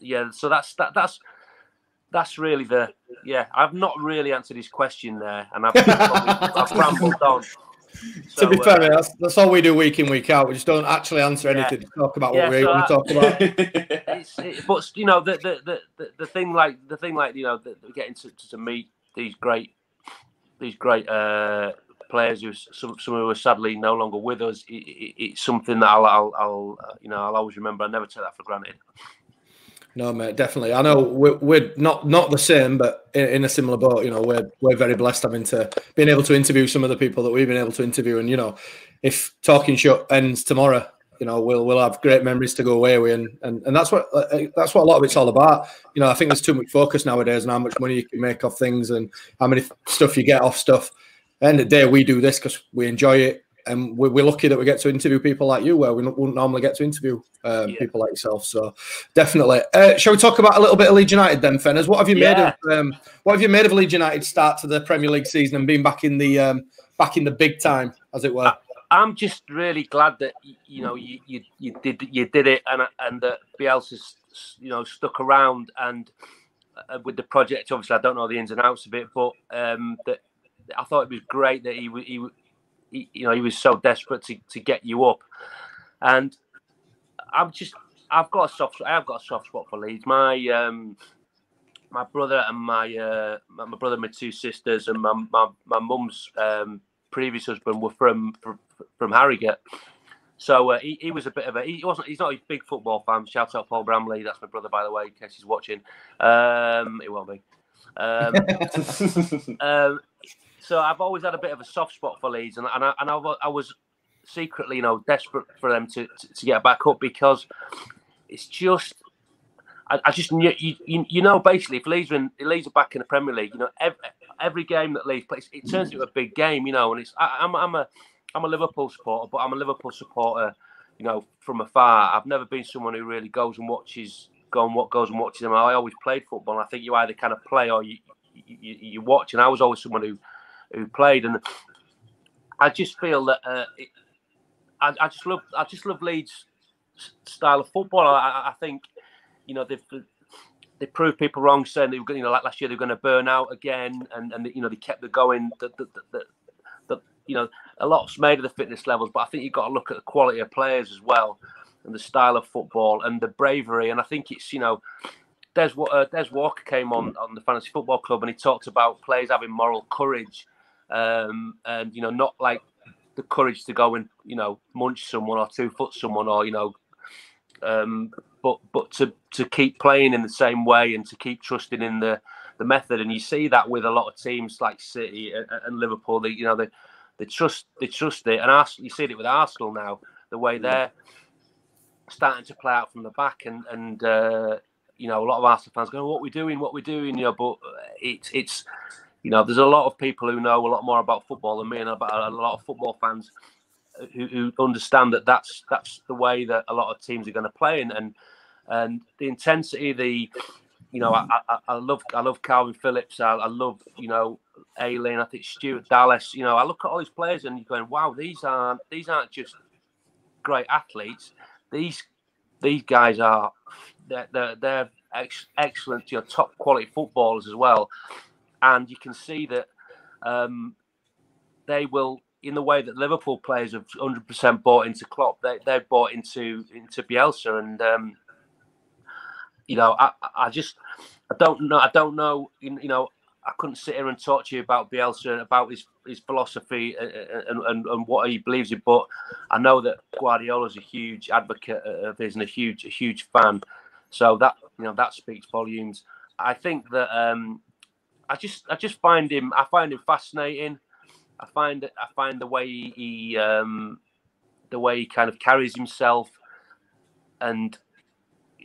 yeah. So that's that that's that's really the yeah. I've not really answered his question there, and I've, I've rambled on. So, to be fair, uh, that's, that's all we do week in week out. We just don't actually answer anything. Yeah. Talk about yeah, what we so want to talk about. it, but you know, the, the the, the thing like the thing like you know, the, getting to, to meet these great these great uh, players who some some who are sadly no longer with us. It, it, it's something that I'll, I'll, I'll uh, you know I'll always remember. I never take that for granted. No, mate, definitely. I know we're, we're not not the same, but in, in, a similar boat. You know, we're we're very blessed having to being able to interview some of the people that we've been able to interview. And you know, if talking show ends tomorrow, you know we'll we'll have great memories to go away with, and and, and that's what uh, that's what a lot of it's all about. You know, I think there's too much focus nowadays on how much money you can make off things and how many stuff you get off stuff. End of the day, we do this because we enjoy it, and we're, we're, lucky that we get to interview people like you, where we wouldn't normally get to interview um, yeah. people like yourself. So definitely, uh, shall we talk about a little bit of Leeds United then, Fenners? What have you yeah. made of um, what have you made of Leeds United start to the Premier League season and being back in the um, back in the big time, as it were? I'm just really glad that you know you, you, you did you did it and and that Bielsa's you know stuck around and uh, with the project. Obviously, I don't know the ins and outs of it, but um, that I thought it was great that he, he, he you know he was so desperate to, to get you up, and I'm just I've got a soft I've got a soft spot for Leeds. My um, my brother and my uh, my brother, and my two sisters, and my my my mum's um, previous husband were from from, from Harrogate. So uh, he, he was a bit of a he wasn't he's not a big football fan. Shout out Paul Bramley, that's my brother by the way, in case he's watching. Um, it won't be. Um, um, so I've always had a bit of a soft spot for Leeds, and and I, and I, I was secretly, you know, desperate for them to, to, to get back up because it's just I, I just you, you, you know basically if Leeds are in, Leeds are back in the Premier League, you know every, every game that Leeds plays, it turns into a big game, you know. And it's I, am I'm, I'm a I'm a Liverpool supporter, but I'm a Liverpool supporter, you know, from afar. I've never been someone who really goes and watches, go and what goes and watches them. I always played football. And I think you either kind of play or you, you you watch. And I was always someone who who played, and I just feel that uh, it, I, I just love I just love Leeds style of football. I, I think you know they've they proved people wrong, saying they were you know like last year they're going to burn out again, and and you know they kept the going. The, the, the, the, you know a lot's made of the fitness levels, but I think you've got to look at the quality of players as well, and the style of football and the bravery. And I think it's you know. Des, uh, Des Walker came on on the fantasy football club and he talked about players having moral courage, um, and you know not like the courage to go and you know munch someone or two foot someone or you know um, but but to to keep playing in the same way and to keep trusting in the the method. And you see that with a lot of teams like City and, and Liverpool. They you know they they trust they trust it, and Arsenal, you see it with Arsenal now. The way they're starting to play out from the back, and and uh, you know a lot of Arsenal fans going, "What we're doing, what we're doing," you know. But it's it's you know there's a lot of people who know a lot more about football than me, and about a lot of football fans who, who understand that that's that's the way that a lot of teams are going to play, and and and the intensity, the you know, I, I, I love I love Kalvin Phillips. I, I love you know Ayling. I think Stuart Dallas. You know, I look at all these players and you're going, wow, these aren't these aren't just great athletes. These these guys are they're they're, they're ex- excellent, you know, top quality footballers as well. And you can see that um, they will in the way that Liverpool players have 100% bought into Klopp. They they've bought into into Bielsa, and um, you know, I, I just I don't know. I don't know. You, know, I couldn't sit here and talk to you about Bielsa and about his his philosophy and, and, and what he believes in, but I know that Guardiola is a huge advocate of his and a huge a huge fan. So that you know that speaks volumes. I think that um, I just I just find him I find him fascinating. I find I find the way he um, the way he kind of carries himself and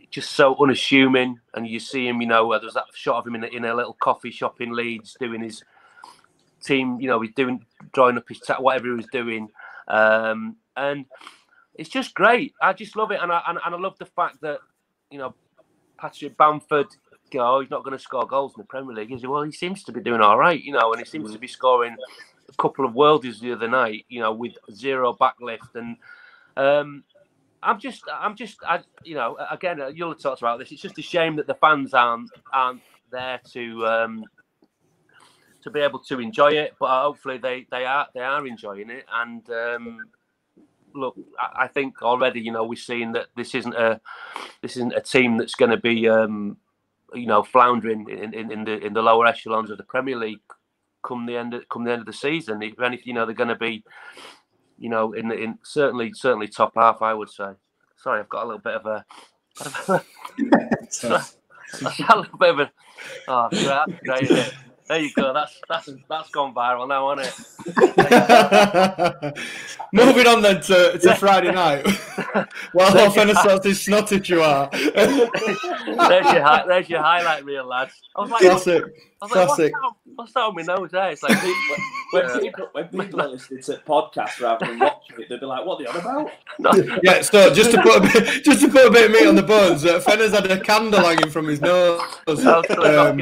just so unassuming. And you see him, you know, there's that shot of him in a, in a little coffee shop in Leeds doing his team, you know, he's doing drawing up his ta- whatever he was doing, um, and it's just great. I just love it, and I and, and I love the fact that you know Patrick Bamford. You know, he's not going to score goals in the Premier League. Is he? Well, he seems to be doing all right, you know, and he seems to be scoring a couple of worldies the other night, you know, with zero backlift. And um, I'm just, I'm just, I, you know, again, uh, you'll have talked about this. It's just a shame that the fans aren't aren't there to um, to be able to enjoy it. But hopefully, they they are they are enjoying it. And um, look, I, I think already, you know, we've seen that this isn't a this isn't a team that's going to be. Um, you know, floundering in, in, in the in the lower echelons of the Premier League come the end of, come the end of the season. If anything, you know, they're going to be, you know, in in certainly certainly top half. I would say. Sorry, I've got a little bit of a. a little bit of a. Oh, great, great There you go. That's that's that's gone viral now, hasn't it? Moving on then to, to Friday night. Well, Fenner sorts his snot at you are. there's your hi- there's your highlight reel, lads. I was like, Classic. I was like, Classic. What's, that, what's that on my nose there? It's like when, when, people, when people are listening to podcasts rather than watching it, they'd be like, "What are they on about?" No. Yeah. So just to put a bit, just to put a bit of meat on the bones, uh, Fenner's had a candle hanging from his nose. Um,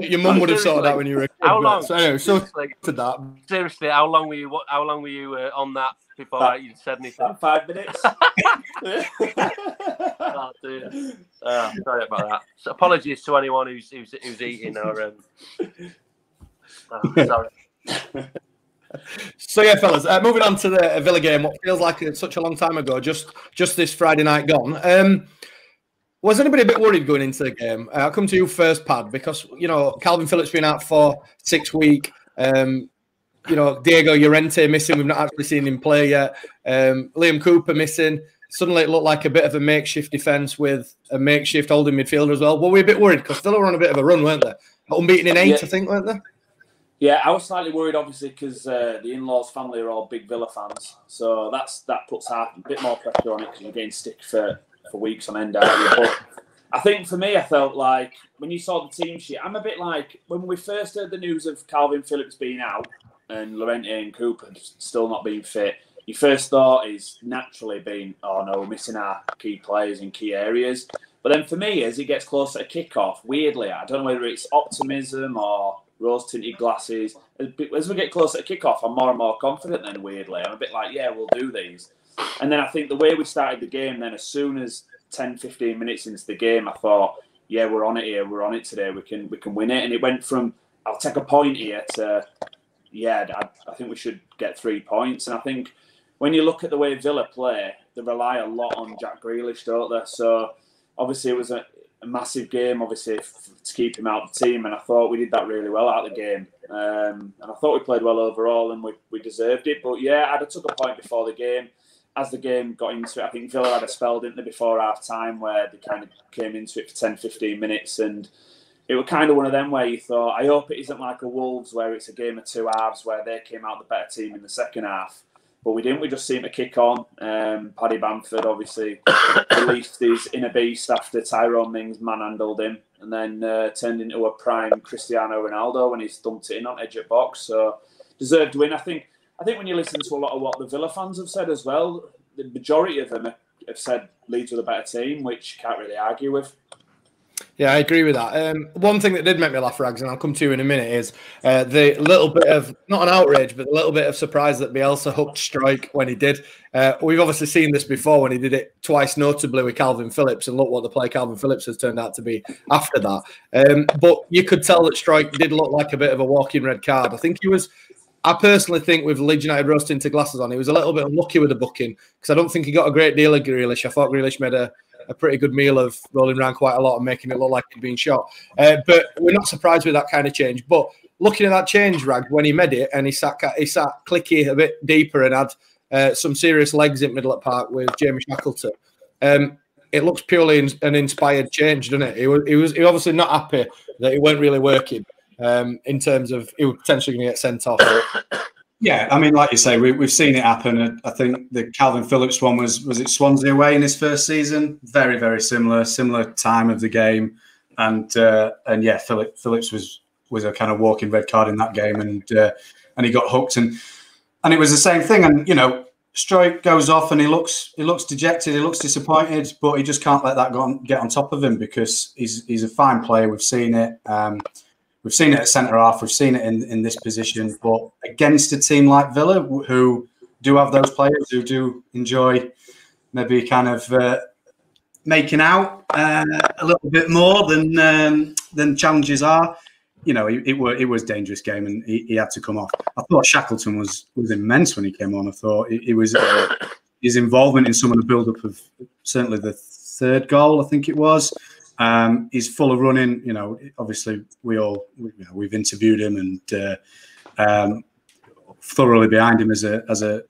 your mum would have sorted that when you were a kid. How long? So anyway, so to that. Seriously, how long were you? How long were you uh, on that before About- you said anything? Five minutes. Oh, dear. Oh, sorry about that. So apologies to anyone who's who's, who's eating or. Um... Oh, sorry. So yeah, fellas, uh, moving on to the Villa game. What feels like it's such a long time ago, just just this Friday night gone. Um, was anybody a bit worried going into the game? Uh, I'll come to you first, Pad, because you know Kalvin Phillips been out for six week. Um, you know Diego Llorente missing. We've not actually seen him play yet. Um, Liam Cooper missing. Suddenly it looked like a bit of a makeshift defence with a makeshift holding midfielder as well. Were we a bit worried because Villa were on a bit of a run, weren't they? Unbeaten in eight, Yeah. I think, weren't they? Yeah, I was slightly worried, obviously, because uh, the in-laws' family are all big Villa fans, so that's that puts half, a bit more pressure on it because you're getting stick for, for weeks on end. But I think for me, I felt like when you saw the team sheet, I'm a bit like when we first heard the news of Kalvin Phillips being out and Llorente and Cooper still not being fit. Your first thought is naturally being, oh no, we're missing our key players in key areas. But then for me, as it gets closer to kick-off, weirdly, I don't know whether it's optimism or rose tinted glasses. As we get closer to kick-off, I'm more and more confident. Then weirdly, I'm a bit like, yeah, we'll do these. And then I think the way we started the game, then as soon as 10, 15 minutes into the game, I thought, yeah, we're on it here. We're on it today. We can we can win it. And it went from I'll take a point here to yeah, I, I think we should get three points. And I think when you look at the way Villa play, they rely a lot on Jack Grealish, don't they? So obviously it was a, a massive game, obviously f- to keep him out of the team, and I thought we did that really well out of the game. Um, and I thought we played well overall, and we, we deserved it. But yeah, I'd have took a point before the game. As the game got into it, I think Villa had a spell, didn't they, before half time where they kind of came into it for 10, 15 minutes and it was kind of one of them where you thought, I hope it isn't like a Wolves where it's a game of two halves where they came out the better team in the second half. But we didn't. We just seemed to kick on. Um, Paddy Bamford obviously released his inner beast after Tyrone Mings manhandled him and then uh, turned into a prime Cristiano Ronaldo when he dumped it in on edge of box. So deserved win. I think. I think when you listen to a lot of what the Villa fans have said as well, the majority of them have said Leeds were the better team, which you can't really argue with. Yeah, I agree with that. Um, one thing that did make me laugh, Rags, and I'll come to you in a minute, is uh, the little bit of not an outrage, but a little bit of surprise that Bielsa hooked Struijk when he did. Uh, we've obviously seen this before when he did it twice, notably with Kalvin Phillips, and look what the play Kalvin Phillips has turned out to be after that. Um, but you could tell that Struijk did look like a bit of a walking red card. I think he was. I personally think with Leeds United roasting to glasses on, he was a little bit unlucky with the booking because I don't think he got a great deal of Grealish. I thought Grealish made a a pretty good meal of rolling around quite a lot and making it look like he'd been shot. Uh, but we're not surprised with that kind of change. But looking at that change, Rag, when he made it and he sat he sat clicky a bit deeper and had uh, some serious legs in middle at park with Jamie Shackleton. Um, it looks purely in, an inspired change, doesn't it? He was, he was he obviously not happy that it weren't really working um, in terms of he was potentially going to get sent off. Yeah, I mean, like you say, we, we've seen it happen. I think the Kalvin Phillips one was was it Swansea away in his first season. Very, very similar, similar time of the game, and uh, and yeah, Philip, Phillips was was a kind of walking red card in that game, and uh, and he got hooked, and and it was the same thing. And you know, Struijk goes off, and he looks he looks dejected, he looks disappointed, but he just can't let that go on, get on top of him because he's he's a fine player. We've seen it. Um, We've seen it at centre half. We've seen it in, in this position. But against a team like Villa, who do have those players who do enjoy maybe kind of uh, making out uh, a little bit more than um, than challenges are, you know, it, it, it was a dangerous game and he, he, had to come off. I thought Shackleton was was immense when he came on. I thought it, it was uh, his involvement in some of the build up of certainly the third goal, I think it was. Um, he's full of running. You know, obviously we all you know, we've interviewed him and uh, um, thoroughly behind him as a as a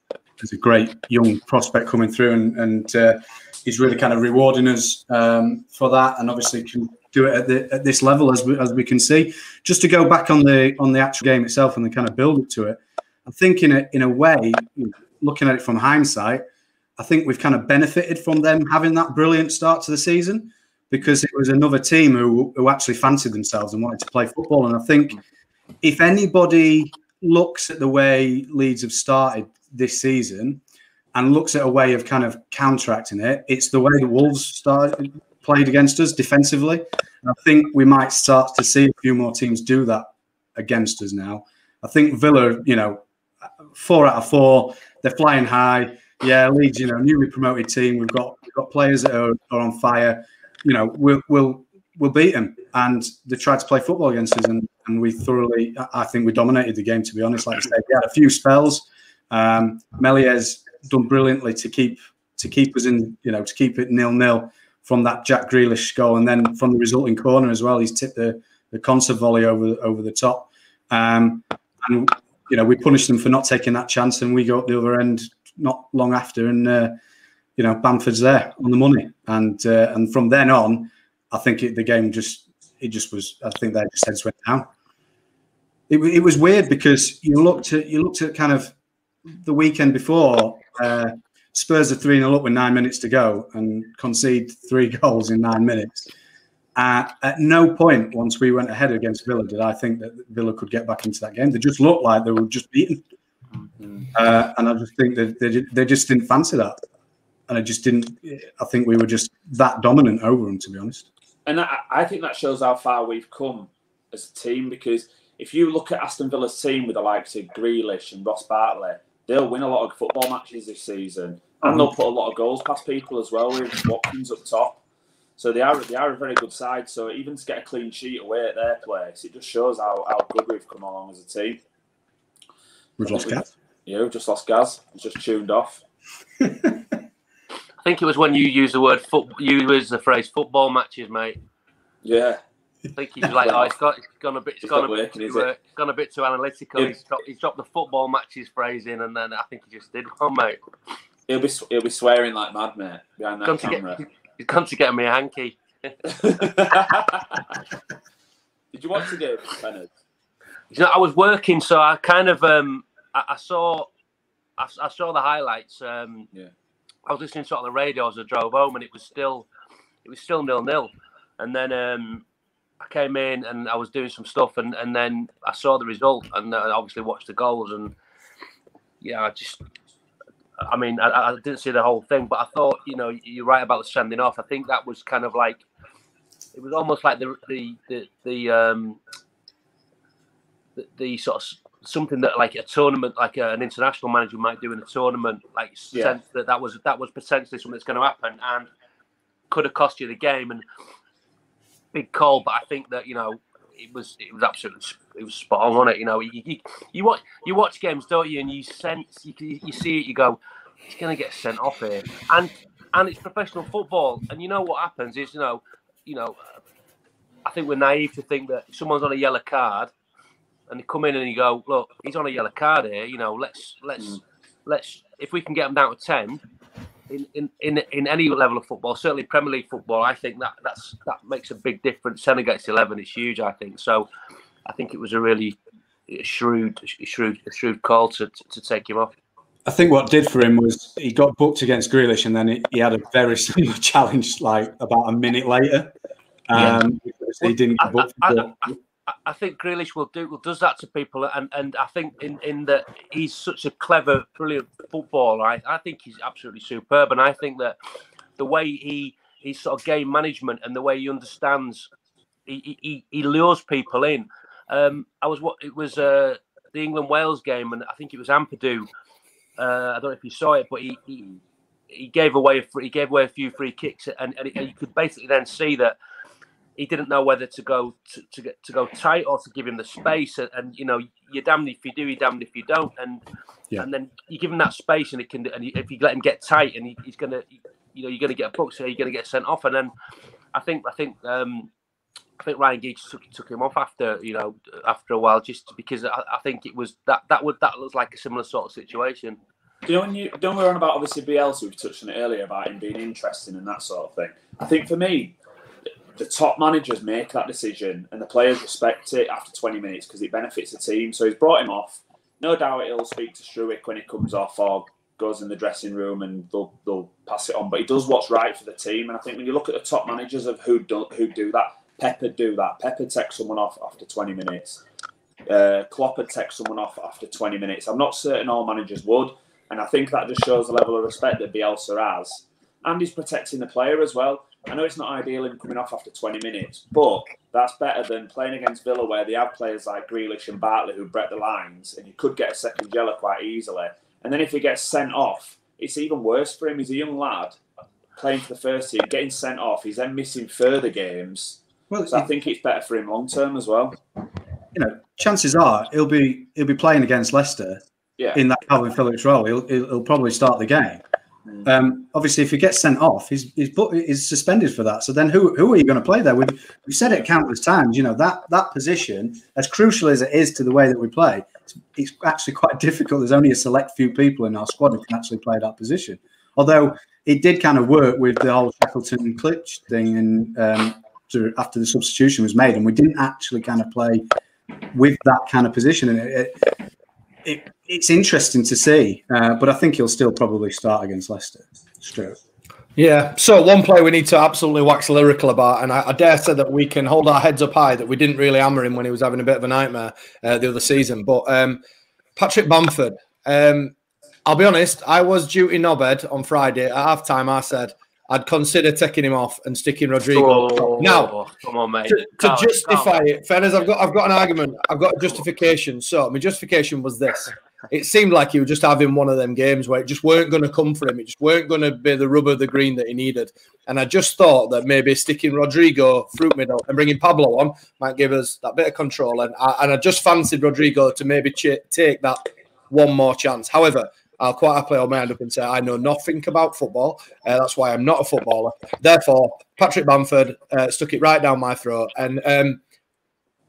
as a great young prospect coming through, and, and uh, he's really kind of rewarding us um, for that. And obviously can do it at, the, at this level as we, as we can see. Just to go back on the on the actual game itself and the kind of build up to it, I think in a in a way, looking at it from hindsight, I think we've kind of benefited from them having that brilliant start to the season because it was another team who, who actually fancied themselves and wanted to play football. And I think if anybody looks at the way Leeds have started this season and looks at a way of kind of counteracting it, it's the way the Wolves started played against us defensively. And I think we might start to see a few more teams do that against us now. I think Villa, you know, four out of four, they're flying high. Yeah, Leeds, you know, newly promoted team. We've got we've got players that are, are on fire. You know, we'll we'll we'll beat them. And they tried to play football against us, and, and we thoroughly, I think, we dominated the game. To be honest, like I said, we had a few spells. Um, Meslier's done brilliantly to keep to keep us in, you know, to keep it nil nil from that Jack Grealish goal, and then from the resulting corner as well. He's tipped the the Konsa volley over over the top, um, and you know we punished them for not taking that chance, and we go up the other end not long after, and uh, you know Bamford's there on the money, and uh, and from then on, I think it, the game just it just was. I think their just heads went down. It, it was weird because you looked at you looked at kind of the weekend before. Uh, Spurs are 3 0 up with nine minutes to go and concede three goals in nine minutes. Uh, at no point, once we went ahead against Villa, did I think that Villa could get back into that game. They just looked like they were just beaten. Mm-hmm. Uh, and I just think that they, they just didn't fancy that. And I just didn't, I think we were just that dominant over them, to be honest. And I, I think that shows how far we've come as a team because if you look at Aston Villa's team with the likes of Grealish and Ross Barkley, they'll win a lot of football matches this season and they'll put a lot of goals past people as well with Watkins up top. So they are they are a very good side. So even to get a clean sheet away at their place, it just shows how, how good we've come along as a team. We've lost Gaz. Yeah, we've just lost Gaz. He's just tuned off. I think it was when you used the word foot. You used the phrase football matches, mate. Yeah. I think he's like, oh, it's got, it's gone a bit, it's, it's gone a bit, working, too, uh, it's gone a bit too analytical. Yeah. He's, dropped, he's dropped the football matches phrase in, and then I think he just did one, mate. He'll be he'll be swearing like mad, mate, behind that camera. Get, he's gone to get me a hanky. Did you watch the game, Bennett? You know, I was working, so I kind of um, I, I saw I, I, saw the highlights. Um, yeah. I was listening to it on the radio as I drove home, and it was still it was still nil nil. And then um, I came in and I was doing some stuff, and, and then I saw the result, and I obviously watched the goals, and yeah, I just I mean, I, I, didn't see the whole thing, but I thought, you know, you're right about the sending off. I think that was kind of like, it was almost like the the the the, um, the, the sort of something that like a tournament, like a, an international manager might do in a tournament, like yeah. sense that that was that was potentially something that's going to happen and could have cost you the game and big call. But I think that you know it was it was absolutely it was spot on, wasn't it? You know, you, you, you watch you watch games, don't you? And you sense you, you see it, you go, he's going to get sent off here, and and it's professional football, and you know what happens is you know, you know, I think we're naive to think that someone's on a yellow card, and they come in and you go, look, he's on a yellow card here. You know, let's let's mm. let's if we can get him down to ten, in, in, in, in any level of football, certainly Premier League football, I think that that's that makes a big difference. Ten against eleven it's huge, I think. So, I think it was a really shrewd, shrewd, shrewd call to, to, take him off. I think what did for him was he got booked against Grealish, and then he, he had a very similar challenge like about a minute later. Um, yeah. He didn't get booked. I, I, I think Grealish will do will does that to people, and and I think in in that he's such a clever, brilliant footballer. I, I think he's absolutely superb, and I think that the way he he's sort of game management and the way he understands, he he, he lures people in. Um, I was what it was uh, the England Wales game, and I think it was Ampadu. Uh, I don't know if you saw it, but he he, he gave away a free, he gave away a few free kicks, and, and, and you could basically then see that he didn't know whether to go to, to get to go tight or to give him the space. And, and, you know, you're damned if you do, you're damned if you don't. And yeah. and then you give him that space, and it can. And if you let him get tight, and he, he's gonna, you know, you're gonna get a book, so you're gonna get sent off. And then I think I think um, I think Ryan Giggs took, took him off after you know after a while, just because I, I think it was that that would that looks like a similar sort of situation. Do you know when you don't we're on about obviously Bielsa, we've touched on it earlier about him being interesting and that sort of thing. I think for me, the top managers make that decision and the players respect it after 20 minutes because it benefits the team. So he's brought him off. No doubt he'll speak to Struijk when he comes off or goes in the dressing room and they'll, they'll pass it on. But he does what's right for the team. And I think when you look at the top managers of who do, who do that, Pep would do that. Pep would take someone off after 20 minutes. Uh, Klopp would take someone off after 20 minutes. I'm not certain all managers would. And I think that just shows the level of respect that Bielsa has. And he's protecting the player as well. I know it's not ideal him coming off after 20 minutes, but that's better than playing against Villa where they have players like Grealish and Barkley who break the lines and you could get a second yellow quite easily. And then if he gets sent off, it's even worse for him. He's a young lad playing for the first team, getting sent off. He's then missing further games. Well, so I think it's better for him long term as well. You know, chances are he'll be he'll be playing against Leicester yeah. in that Kalvin Phillips role. He'll, he'll probably start the game. Mm. Um, obviously, if he gets sent off, he's, he's he's suspended for that. So then, who who are you going to play there? We've we've said it countless times. You know that that position, as crucial as it is to the way that we play, it's, it's actually quite difficult. There's only a select few people in our squad who can actually play that position. Although it did kind of work with the whole Shackleton Klich thing, and um, to, after the substitution was made, and we didn't actually kind of play with that kind of position, and it, it, it it's interesting to see, uh, but I think he'll still probably start against Leicester. Straight. Yeah. So one play we need to absolutely wax lyrical about, and I, I, dare say that we can hold our heads up high that we didn't really hammer him when he was having a bit of a nightmare uh, the other season. But um, Patrick Bamford, um, I'll be honest, I was duty knobhead on Friday at halftime. I said I'd consider taking him off and sticking Rodrigo. Oh, now, come on, mate. To, to justify it, fairness, I've got I've got an argument. I've got a justification. So my justification was this it seemed like he was just having one of them games where it just weren't going to come for him. It just weren't going to be the rubber, the green that he needed. And I just thought that maybe sticking Rodrigo fruit middle and bringing Pablo on might give us that bit of control. And I, and I just fancied Rodrigo to maybe take that one more chance. However, I'll quite happily hold my hand up and say I know nothing about football. Uh, that's why I'm not a footballer. Therefore, Patrick Bamford uh, stuck it right down my throat. And um,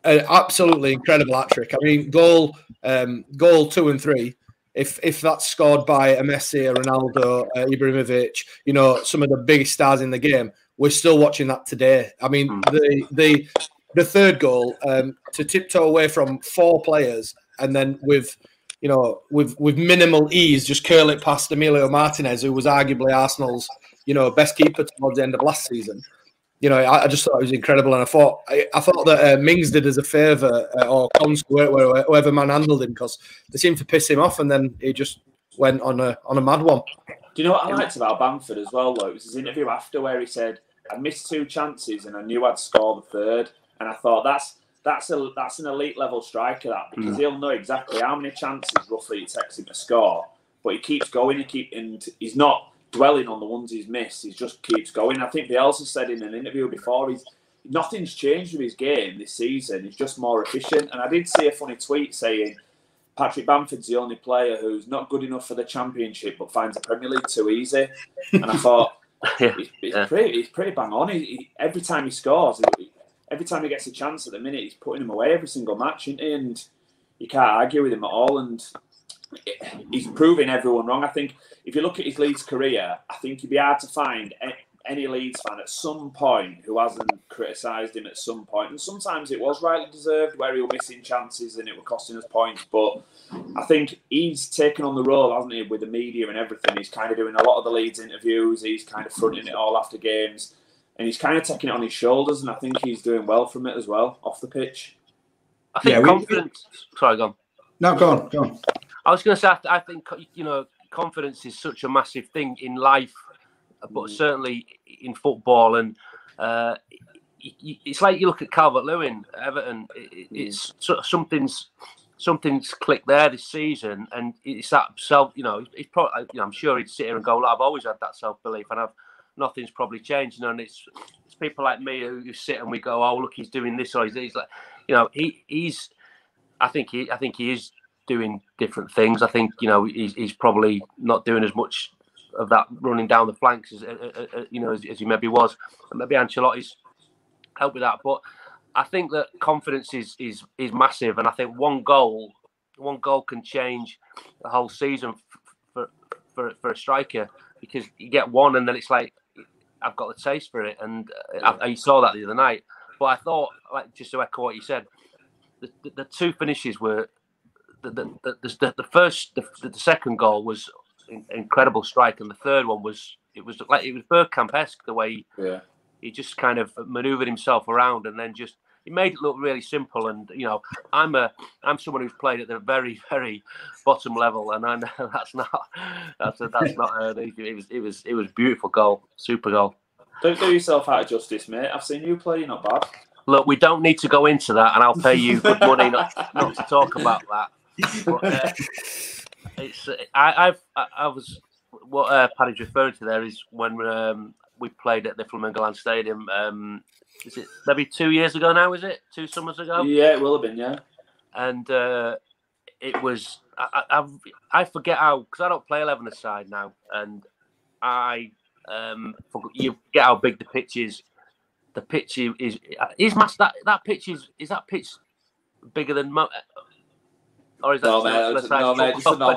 an absolutely incredible hat trick. I mean, goal, um, goal two and three. If if that's scored by a Messi, a Ronaldo, uh, Ibrahimovic, you know, some of the biggest stars in the game, we're still watching that today. I mean, hmm. the the the third goal um, to tiptoe away from four players and then with you know with with minimal ease just curl it past Emilio Martinez, who was arguably Arsenal's you know best keeper towards the end of last season you know, I, I, just thought it was incredible, and I thought I, I thought that uh, Mings did as a favour uh, or Konsa, whoever man handled him, because they seemed to piss him off, and then he just went on a on a mad one. Do you know what I liked about Bamford as well? Though it was his interview after where he said, "I missed two chances and I knew I'd score the third. and I thought that's that's a that's an elite level striker that because mm. he'll know exactly how many chances roughly it takes him to score, but he keeps going. He keep and he's not dwelling on the ones he's missed. He just keeps going. I think Bielsa said in an interview before, he's nothing's changed with his game this season. He's just more efficient. And I did see a funny tweet saying Patrick Bamford's the only player who's not good enough for the championship but finds the Premier League too easy. And I thought yeah, he's, he's yeah. pretty, he's pretty bang on. He, he, every time he scores, every time he gets a chance at the minute, he's putting him away every single match, and you can't argue with him at all. And he's proving everyone wrong. I think if you look at his Leeds career, I think you'd be hard to find any Leeds fan at some point who hasn't criticised him at some point. And sometimes it was rightly deserved, where he was missing chances and it was costing us points. But I think he's taken on the role, hasn't he, with the media and everything. He's kind of doing a lot of the Leeds interviews. He's kind of fronting it all after games, and he's kind of taking it on his shoulders. And I think he's doing well from it as well off the pitch. I think yeah, confidence. We, sorry, go on. No, go on, go on. I was going to say, I think you know confidence is such a massive thing in life, but mm. certainly in football. And uh, it's like you look at Calvert Lewin, Everton. Mm. It's something's something's clicked there this season, and it's that self. You know, it's probably. You know, I'm sure he'd sit here and go, "I've always had that self belief, and I've nothing's probably changed." And it's it's people like me who, who sit and we go, "Oh, look, he's doing this," or he's, he's like, you know, he he's. I think he I think he is doing different things. I think you know he's, he's probably not doing as much of that running down the flanks as uh, uh, uh, you know as, as, he maybe was. And maybe Ancelotti's helped with that, but I think that confidence is is is massive, and I think one goal one goal can change the whole season for for, for a striker because you get one and then it's like I've got the taste for it, and uh, I, I saw that the other night. But I thought, like just to echo what you said, the, the, the two finishes were the the, the, the, first the, the second goal was in, incredible strike, and the third one was it was like it was Bergkamp esque the way Yeah. he just kind of maneuvered himself around and then just he made it look really simple and you know i'm a i'm someone who's played at the very very bottom level and i know that's not that's a, that's not uh, it was it was it was beautiful goal super goal Don't do yourself out of justice, mate. I've seen you play. You're not bad. look we don't need to go into that and i'll pay you good money not, not to talk about that but, uh, it's uh, I, I've I, I was what uh, Paddy's referring to there is when um, we played at the Flamingo Stadium. Um, is it maybe two years ago now? Is it two summers ago? Yeah, it will have been. Yeah. And uh, it was I, I, I've- forget how because I don't play eleven aside now, and I um, forgot, you forget how big the pitch is. The pitch is is, is my, that that pitch is is that pitch bigger than mo- or is that No, mate. It's, no. It's a novel.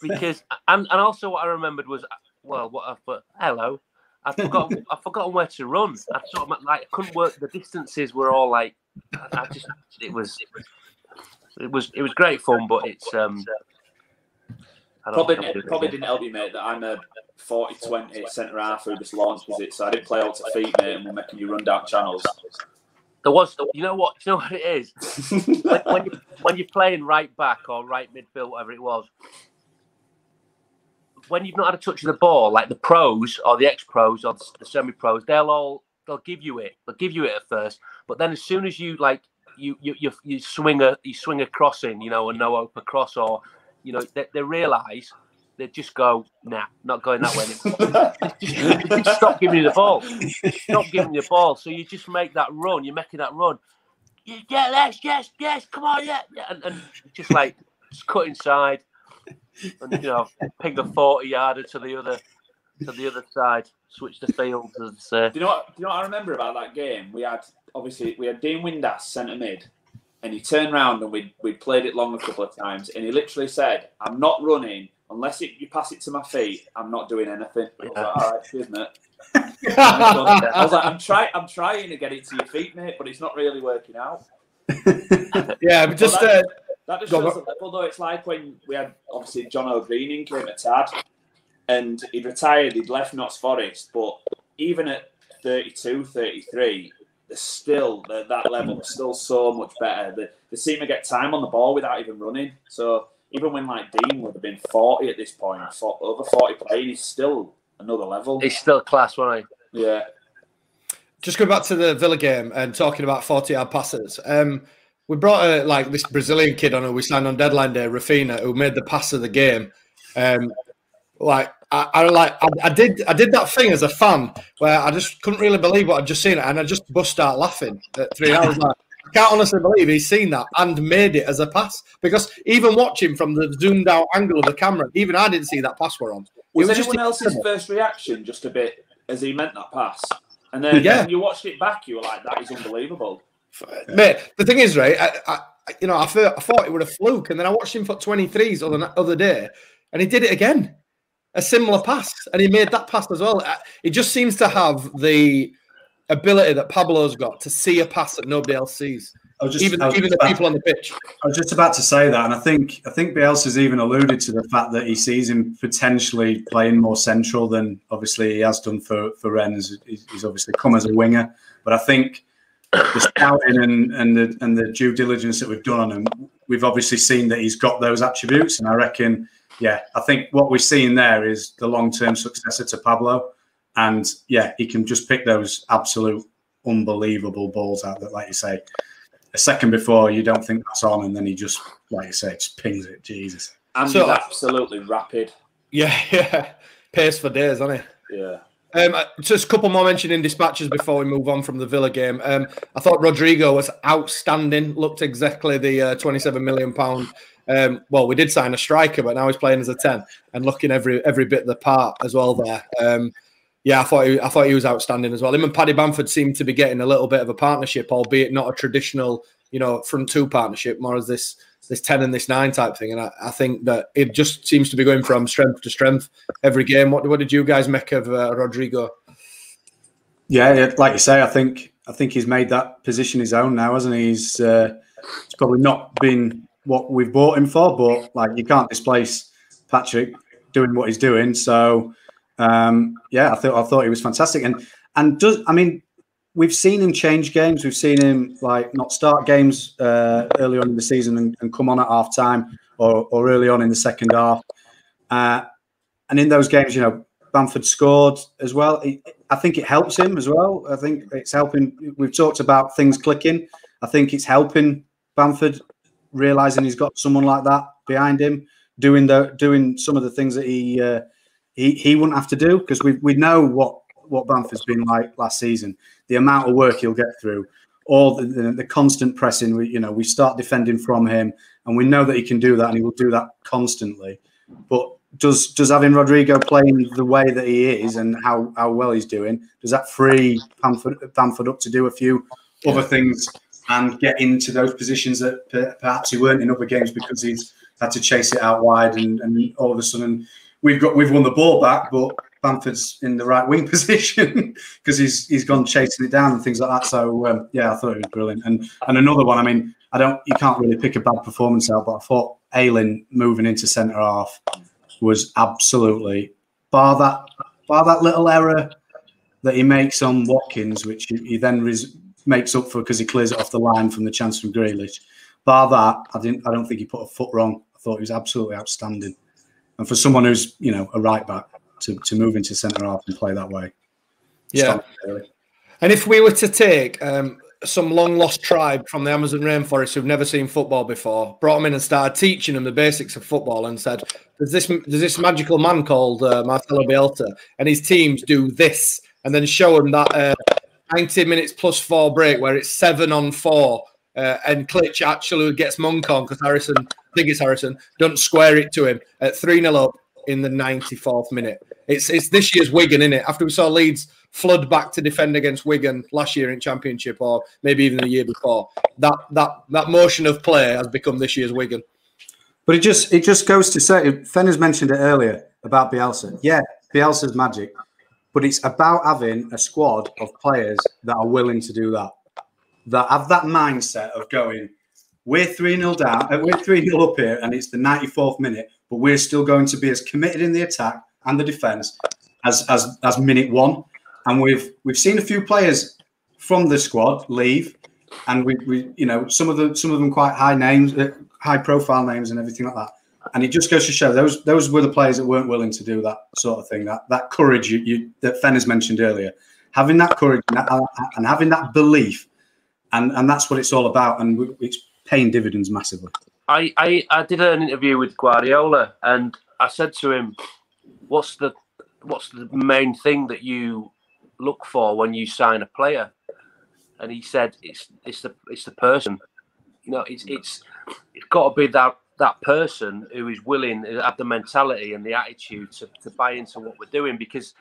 because and, and also what I remembered was well what I thought hello I forgot I forgotten where to run I sort of like couldn't work the distances were all like I, I just it was it was it was great fun but it's um probably think I'll do it probably didn't help you, mate. That I'm a 40-20 centre half who just launch visit, so I didn't play out to feet, mate, and we're making you run down channels. There was you know what you know what it is when, when you when you're playing right back or right midfield whatever it was when you've not had a touch of the ball, like the pros or the ex-pros or the semi-pros, they'll all they'll give you it. They'll give you it at first, but then as soon as you like you you you, you swing a you swing a crossing, you know, a no open cross, or you know, they, they realise they just go, nah, not going that way. just, just stop giving you the ball. Stop giving you the ball. So you just make that run. You're making that run. Yeah, this, yes, yes, come on, yeah, yeah. And, and just like just cut inside and you know, ping a 40 yarder to the other to the other side, switch the field as uh, Do you know what? Do you know what I remember about that game? We had obviously we had Dean Windass centre mid, and he turned round and we we played it long a couple of times, and he literally said, "I'm not running unless it, you pass it to my feet. I'm not doing anything." I was like, "All right, cheers, mate." I was like, "I'm trying, I'm trying to get it to your feet, mate, but it's not really working out." yeah, but just Well, uh, that, that just shows the level, though. It's like when we had obviously John O'Greening came at Tad, and he'd retired. He'd left Notts Forest, but even at 32, 33, there's still that that level is still so much better. They, they seem to get time on the ball without even running. So even when like Dean would have been 40 at this point, for, over 40 playing, he's still another level. it's still class, wasn't Yeah. just going back to the Villa game and talking about 40 yard passes. Um, we brought a, like this Brazilian kid on who we signed on deadline day, Raphinha, who made the pass of the game. Um, like I, I like I, I did I did that thing as a fan where I just couldn't really believe what I'd just seen and I just bust out laughing at three hours. Like, I can't honestly believe he's seen that and made it as a pass because even watching from the zoomed out angle of the camera, even I didn't see that pass were on. Was, It was just anyone else's incredible. first reaction just a bit as he meant that pass? And then Yeah. when you watched it back, you were like, that is unbelievable. Mate, the thing is, right? I, I you know, I thought, I thought it was a fluke, and then I watched him for 23s other other day, and he did it again, a similar pass, and he made that pass as well. Uh, it just seems to have the ability that Pablo's got to see a pass that nobody else sees, I was just, even even the about- people on the pitch. I was just about to say that, and I think I think Bielsa's even alluded to the fact that he sees him potentially playing more central than obviously he has done for for Rennes. He's, he's obviously come as a winger, but I think the scouting and and the and the due diligence that we've done on him, we've obviously seen that he's got those attributes, and I reckon, yeah, I think what we're seeing there is the long term successor to Pablo, and yeah, he can just pick those absolute unbelievable balls out that, like you say, a second before you don't think that's on, and then he just, like you say, just pings it. Jesus. And So- he's absolutely rapid. Yeah, yeah, pace for days, hasn't he? Yeah. Um, uh, just a couple more mentioning dispatches before we move on from the Villa game. Um, I thought Rodrigo was outstanding. Looked exactly the uh, 27 million pound. Um, well, we did sign a striker, but now he's playing as a 10 and looking every every bit of the part as well. There, um, yeah, I thought he, I thought he was outstanding as well. Him and Paddy Bamford seem to be getting a little bit of a partnership, albeit not a traditional, you know, front two partnership, more as this this 10 and this 9 type thing. And I, I think that it just seems to be going from strength to strength every game. What, what did you guys make of uh, Rodrigo? Yeah, like you say, I think I think he's made that position his own now, hasn't he? He's, uh, probably not been what we've bought him for, but like you can't displace Patrick doing what he's doing. So um, yeah, I thought I thought he was fantastic, and and does I mean we've seen him change games. We've seen him like not start games uh, early on in the season and, and come on at half time or, or early on in the second half. Uh, and in those games, you know, Bamford scored as well. I think it helps him as well. I think it's helping. We've talked about things clicking. I think it's helping Bamford realizing he's got someone like that behind him doing the doing some of the things that he uh, he he wouldn't have to do because we we know what what Bamford's been like last season. The amount of work he'll get through, all the, the, the constant pressing. We, you know, we start defending from him, and we know that he can do that, and he will do that constantly. But does does having Rodrigo playing the way that he is and how, how well he's doing, does that free Bamford, Bamford up to do a few other things and get into those positions that perhaps he weren't in other games because he's had to chase it out wide and, and all of a sudden we've got we've won the ball back, but Bamford's in the right wing position because he's he's gone chasing it down and things like that. So um, yeah, I thought it was brilliant. And and another one, I mean, I don't you can't really pick a bad performance out, but I thought Ayling moving into centre half was absolutely bar that bar that little error that he makes on Watkins, which he, then res- makes up for because he clears it off the line from the chance from Grealish. Bar that, I didn't. I don't think he put a foot wrong. I thought he was absolutely outstanding. And for someone who's you know a right back to, to move into centre half and play that way, yeah. And if we were to take um, some long lost tribe from the Amazon rainforest who've never seen football before, brought them in and started teaching them the basics of football, and said, "There's this there's this magical man called uh, Marcelo Bielsa, and his teams do this," and then show them that uh, 90 minutes plus four break where it's seven on four. Uh, and Klich actually gets Monk on because Harrison, It's Harrison, don't square it to him at 3 0 up in the 94th minute. It's it's this year's Wigan, isn't it? After we saw Leeds flood back to defend against Wigan last year in Championship, or maybe even the year before, that that that motion of play has become this year's Wigan. But it just it just goes to say, Fenner's mentioned it earlier about Bielsa. Yeah, Bielsa's magic, but it's about having a squad of players that are willing to do that, that have that mindset of going, we're 3 0 down, uh, we're 3 0 up here, and it's the 94th minute, but we're still going to be as committed in the attack and the defence as, as, as minute one. And we've we've seen a few players from the squad leave, and we, we you know some of the some of them quite high names, uh, high profile names, and everything like that. And it just goes to show those those were the players that weren't willing to do that sort of thing. That that courage you, you that has mentioned earlier, having that courage and, that, and having that belief, and and that's what it's all about. And it's paying dividends massively. I, I, I did an interview with Guardiola and I said to him, "What's the what's the main thing that you look for when you sign a player?" And he said, "It's it's the it's the person. You know, it's it's it's got to be that that person who is willing to have the mentality and the attitude to, to buy into what we're doing because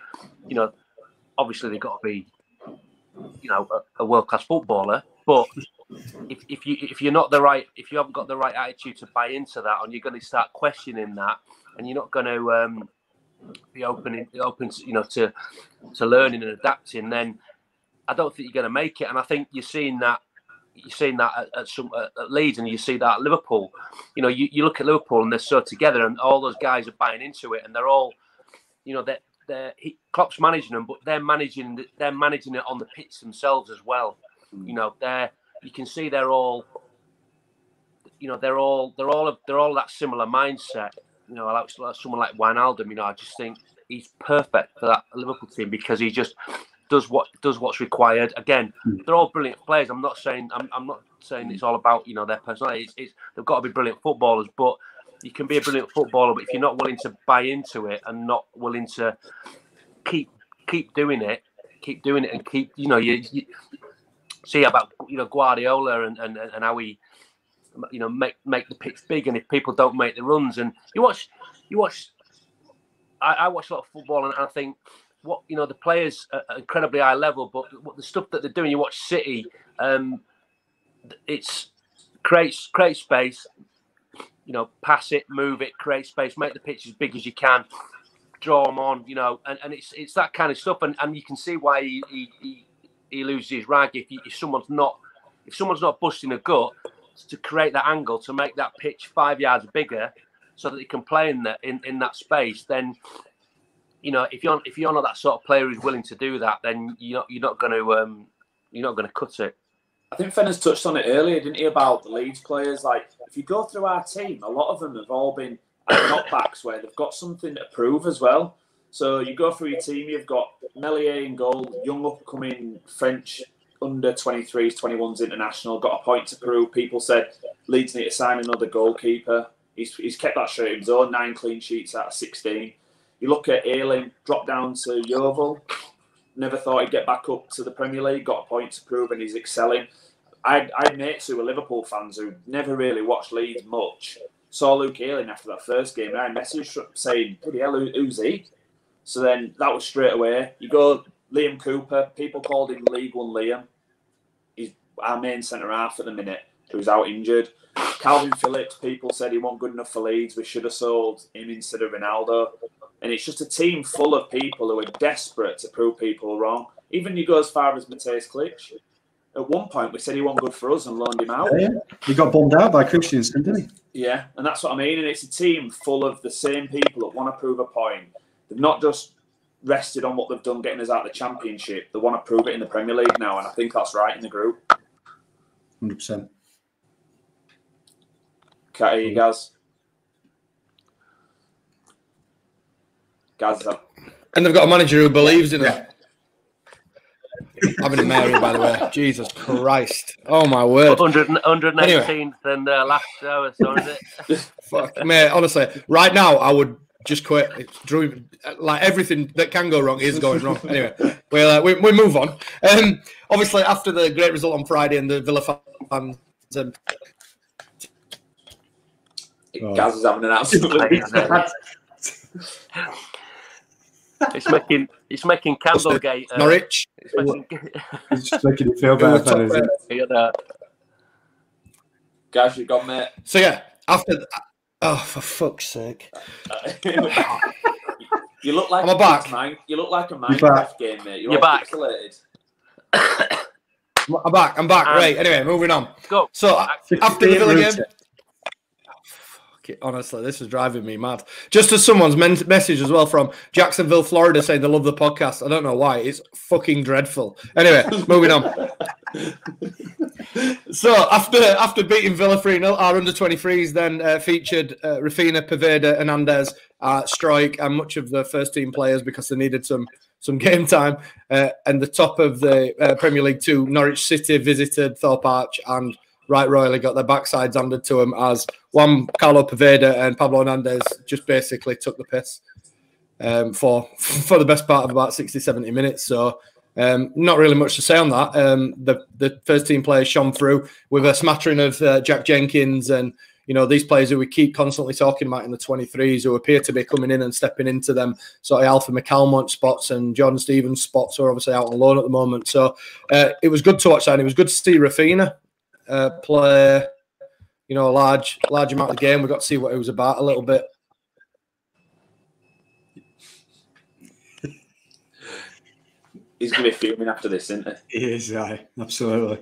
you know obviously they've got to be you know a, a world class footballer but if, if you if you're not the right if you haven't got the right attitude to buy into that and you're going to start questioning that and you're not going to um, be open open to, you know to to learning and adapting then I don't think you're going to make it. And I think you're seeing that you're seeing that at, at some at Leeds and you see that at Liverpool. You know you, you look at Liverpool and they're so together and all those guys are buying into it and they're all you know they're, they're he, Klopp's managing them but they're managing they're managing it on the pitch themselves as well. You know they're you can see they're all, you know, they're all they're all they're all that similar mindset. You know, like someone like Wijnaldum, you know, I just think he's perfect for that Liverpool team because he just does what does what's required. Again, hmm. they're all brilliant players. I'm not saying I'm, I'm not saying it's all about you know their personality. It's, it's, they've got to be brilliant footballers, but you can be a brilliant footballer, but if you're not willing to buy into it and not willing to keep keep doing it, keep doing it, and keep you know you, you see about you know Guardiola and, and, and how he you know make make the pitch big and if people don't make the runs. And you watch you watch I, I watch a lot of football and I think what you know the players are incredibly high level but what the stuff that they're doing you watch City um it's creates create space you know, pass it, move it, create space, make the pitch as big as you can, draw them on, you know, and, and it's it's that kind of stuff, and, and you can see why he he, he, he loses his rag if, if someone's not if someone's not busting a gut to create that angle to make that pitch five yards bigger so that he can play in that in, in that space, then you know if you're if you're not that sort of player who's willing to do that, then you're not you're not going to um, you're not going to cut it. I think Fenner's touched on it earlier, didn't he, about the Leeds players? Like, if you go through our team, a lot of them have all been at knockbacks where they've got something to prove as well. So you go through your team, you've got Meslier in goal, young upcoming French under 23s, 21s international, got a point to prove. People said Leeds need to sign another goalkeeper. He's, he's kept that straight his own, nine clean sheets out of 16. You look at Ayling, dropped down to Yeovil, never thought he'd get back up to the Premier League, got a point to prove, and he's excelling. I, I had mates who were Liverpool fans who never really watched Leeds much. Saw Luke Ayling after that first game, and I messaged saying, Bloody hell, who's he? So then that was straight away. You go Liam Cooper, people called him League One Liam. He's our main centre half at the minute, who's out injured. Kalvin Phillips, people said he wasn't good enough for Leeds. We should have sold him instead of Ronaldo. And it's just a team full of people who are desperate to prove people wrong. Even you go as far as Mateusz Klich. At one point, we said he wasn't good for us and loaned him out. Yeah, he got bummed out by Christiansen, didn't he? Yeah, and that's what I mean. And it's a team full of the same people that want to prove a point. They've not just rested on what they've done getting us out of the championship. They want to prove it in the Premier League now, and I think that's right in the group. Hundred percent. Can't hear you guys. Guys, and they've got a manager who believes in it. Having a Mary, by the way. Jesus Christ. Oh, my word. 100, 118th anyway. and uh, last hour, so is it? Fuck, mate, honestly, right now, I would just quit. It's drew, like everything that can go wrong is going wrong. Anyway, we'll, uh, we, we move on. Um, obviously, after the great result on Friday and the Villa fans. Um, oh. Gaz is having an absolute. it's making it's making Candlegate. Uh, Norwich. It's, making, it's just making it feel better. Guys, you got mate. So yeah, after. The, oh, for fuck's sake! you look like I'm a back. Man, you look like a Minecraft game, mate. You're, You're back. Pixelated. I'm back. I'm back. Um, right. Anyway, moving on. Go. So after the Villa game, honestly, this is driving me mad. Just as someone's men- message as well from Jacksonville, Florida, saying they love the podcast. I don't know why. It's fucking dreadful. Anyway, moving on. so after after beating Villa 3 0, our under 23s then uh, featured uh, Raphinha, Poveda, Hernandez, uh, Struijk, and much of the first team players because they needed some some game time. Uh, and the top of the uh, Premier League Two, Norwich City visited Thorpe Arch and right royally got their backsides handed to them as Ian Carlo Poveda and Pablo Hernandez just basically took the piss um, for for the best part of about 60, 70 minutes. So um, not really much to say on that. Um, the the first team players shone through with a smattering of uh, Jack Jenkins and you know these players who we keep constantly talking about in the 23s who appear to be coming in and stepping into them sort of Alfie McCalmont spots and John Stevens spots are obviously out on loan at the moment. So uh, it was good to watch that. And it was good to see Raphinha uh, play, you know, a large large amount of the game. We got to see what it was about a little bit. He's going to be fuming after this, isn't he? He is, yeah, absolutely.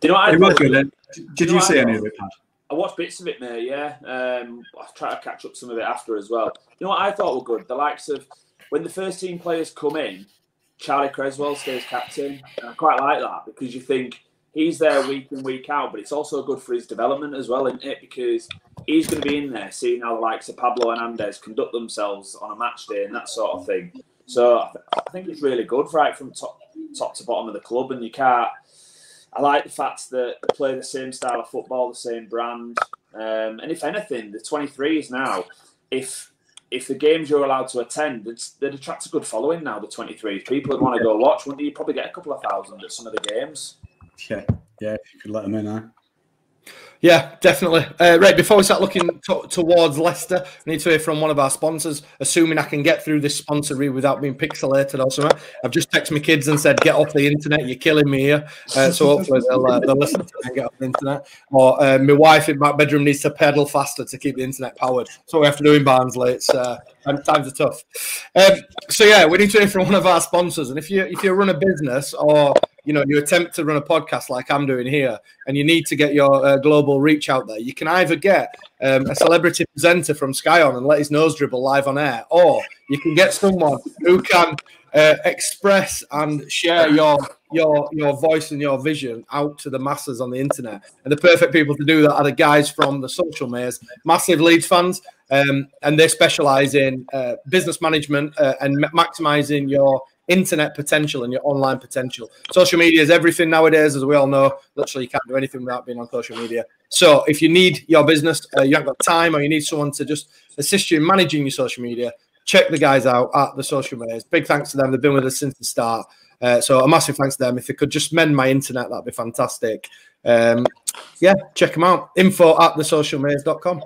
Do you know what I it was good. Did you, you, you see any of it, Pat? I watched bits of it, mate. Yeah, um, I tried to catch up some of it after as well. You know what I thought were good? The likes of when the first team players come in, Charlie Cresswell stays captain. And I quite like that because you think he's there week in, week out, but it's also good for his development as well, isn't it? Because he's going to be in there seeing how the likes of Pablo Hernandez conduct themselves on a match day and that sort of thing. So I, th- I think it's really good, right, from top top to bottom of the club, and you can't. I like the fact that they play the same style of football, the same brand, um, and if anything, the 23s now, if if the games you're allowed to attend, they'd attract a good following now. The 23s, people would want to go watch. Wouldn't you? Probably get a couple of thousand at some of the games. Yeah, yeah. If you could let them in, huh? Yeah, definitely. Uh, right, before we start looking to- towards Leicester, I need to hear from one of our sponsors, assuming I can get through this sponsor read without being pixelated or something. I've just texted my kids and said, get off the internet, you're killing me here. Uh, so hopefully they'll, uh, they'll listen to me and get off the internet. Or uh, my wife in my bedroom needs to pedal faster to keep the internet powered. So we have to do in Barnsley. It's uh, times are tough. Um, so yeah, we need to hear from one of our sponsors. And if you if you run a business or you know you attempt to run a podcast like I'm doing here, and you need to get your uh, global reach out there, you can either get um, a celebrity presenter from Sky on and let his nose dribble live on air, or you can get someone who can uh, express and share your your your voice and your vision out to the masses on the internet. And the perfect people to do that are the guys from the Social Maze, massive Leeds fans, um, and they specialize in uh, business management uh, and maximizing your internet potential and your online potential. Social media is everything nowadays, as we all know. Literally, you can't do anything without being on social media. So, if you need your business, uh, you haven't got time, or you need someone to just assist you in managing your social media, check the guys out at the Social Maze. Big thanks to them; they've been with us since the start. Uh, so, a massive thanks to them. If they could just mend my internet, that'd be fantastic. Um, yeah, check them out. Info at the thesocialmaze.com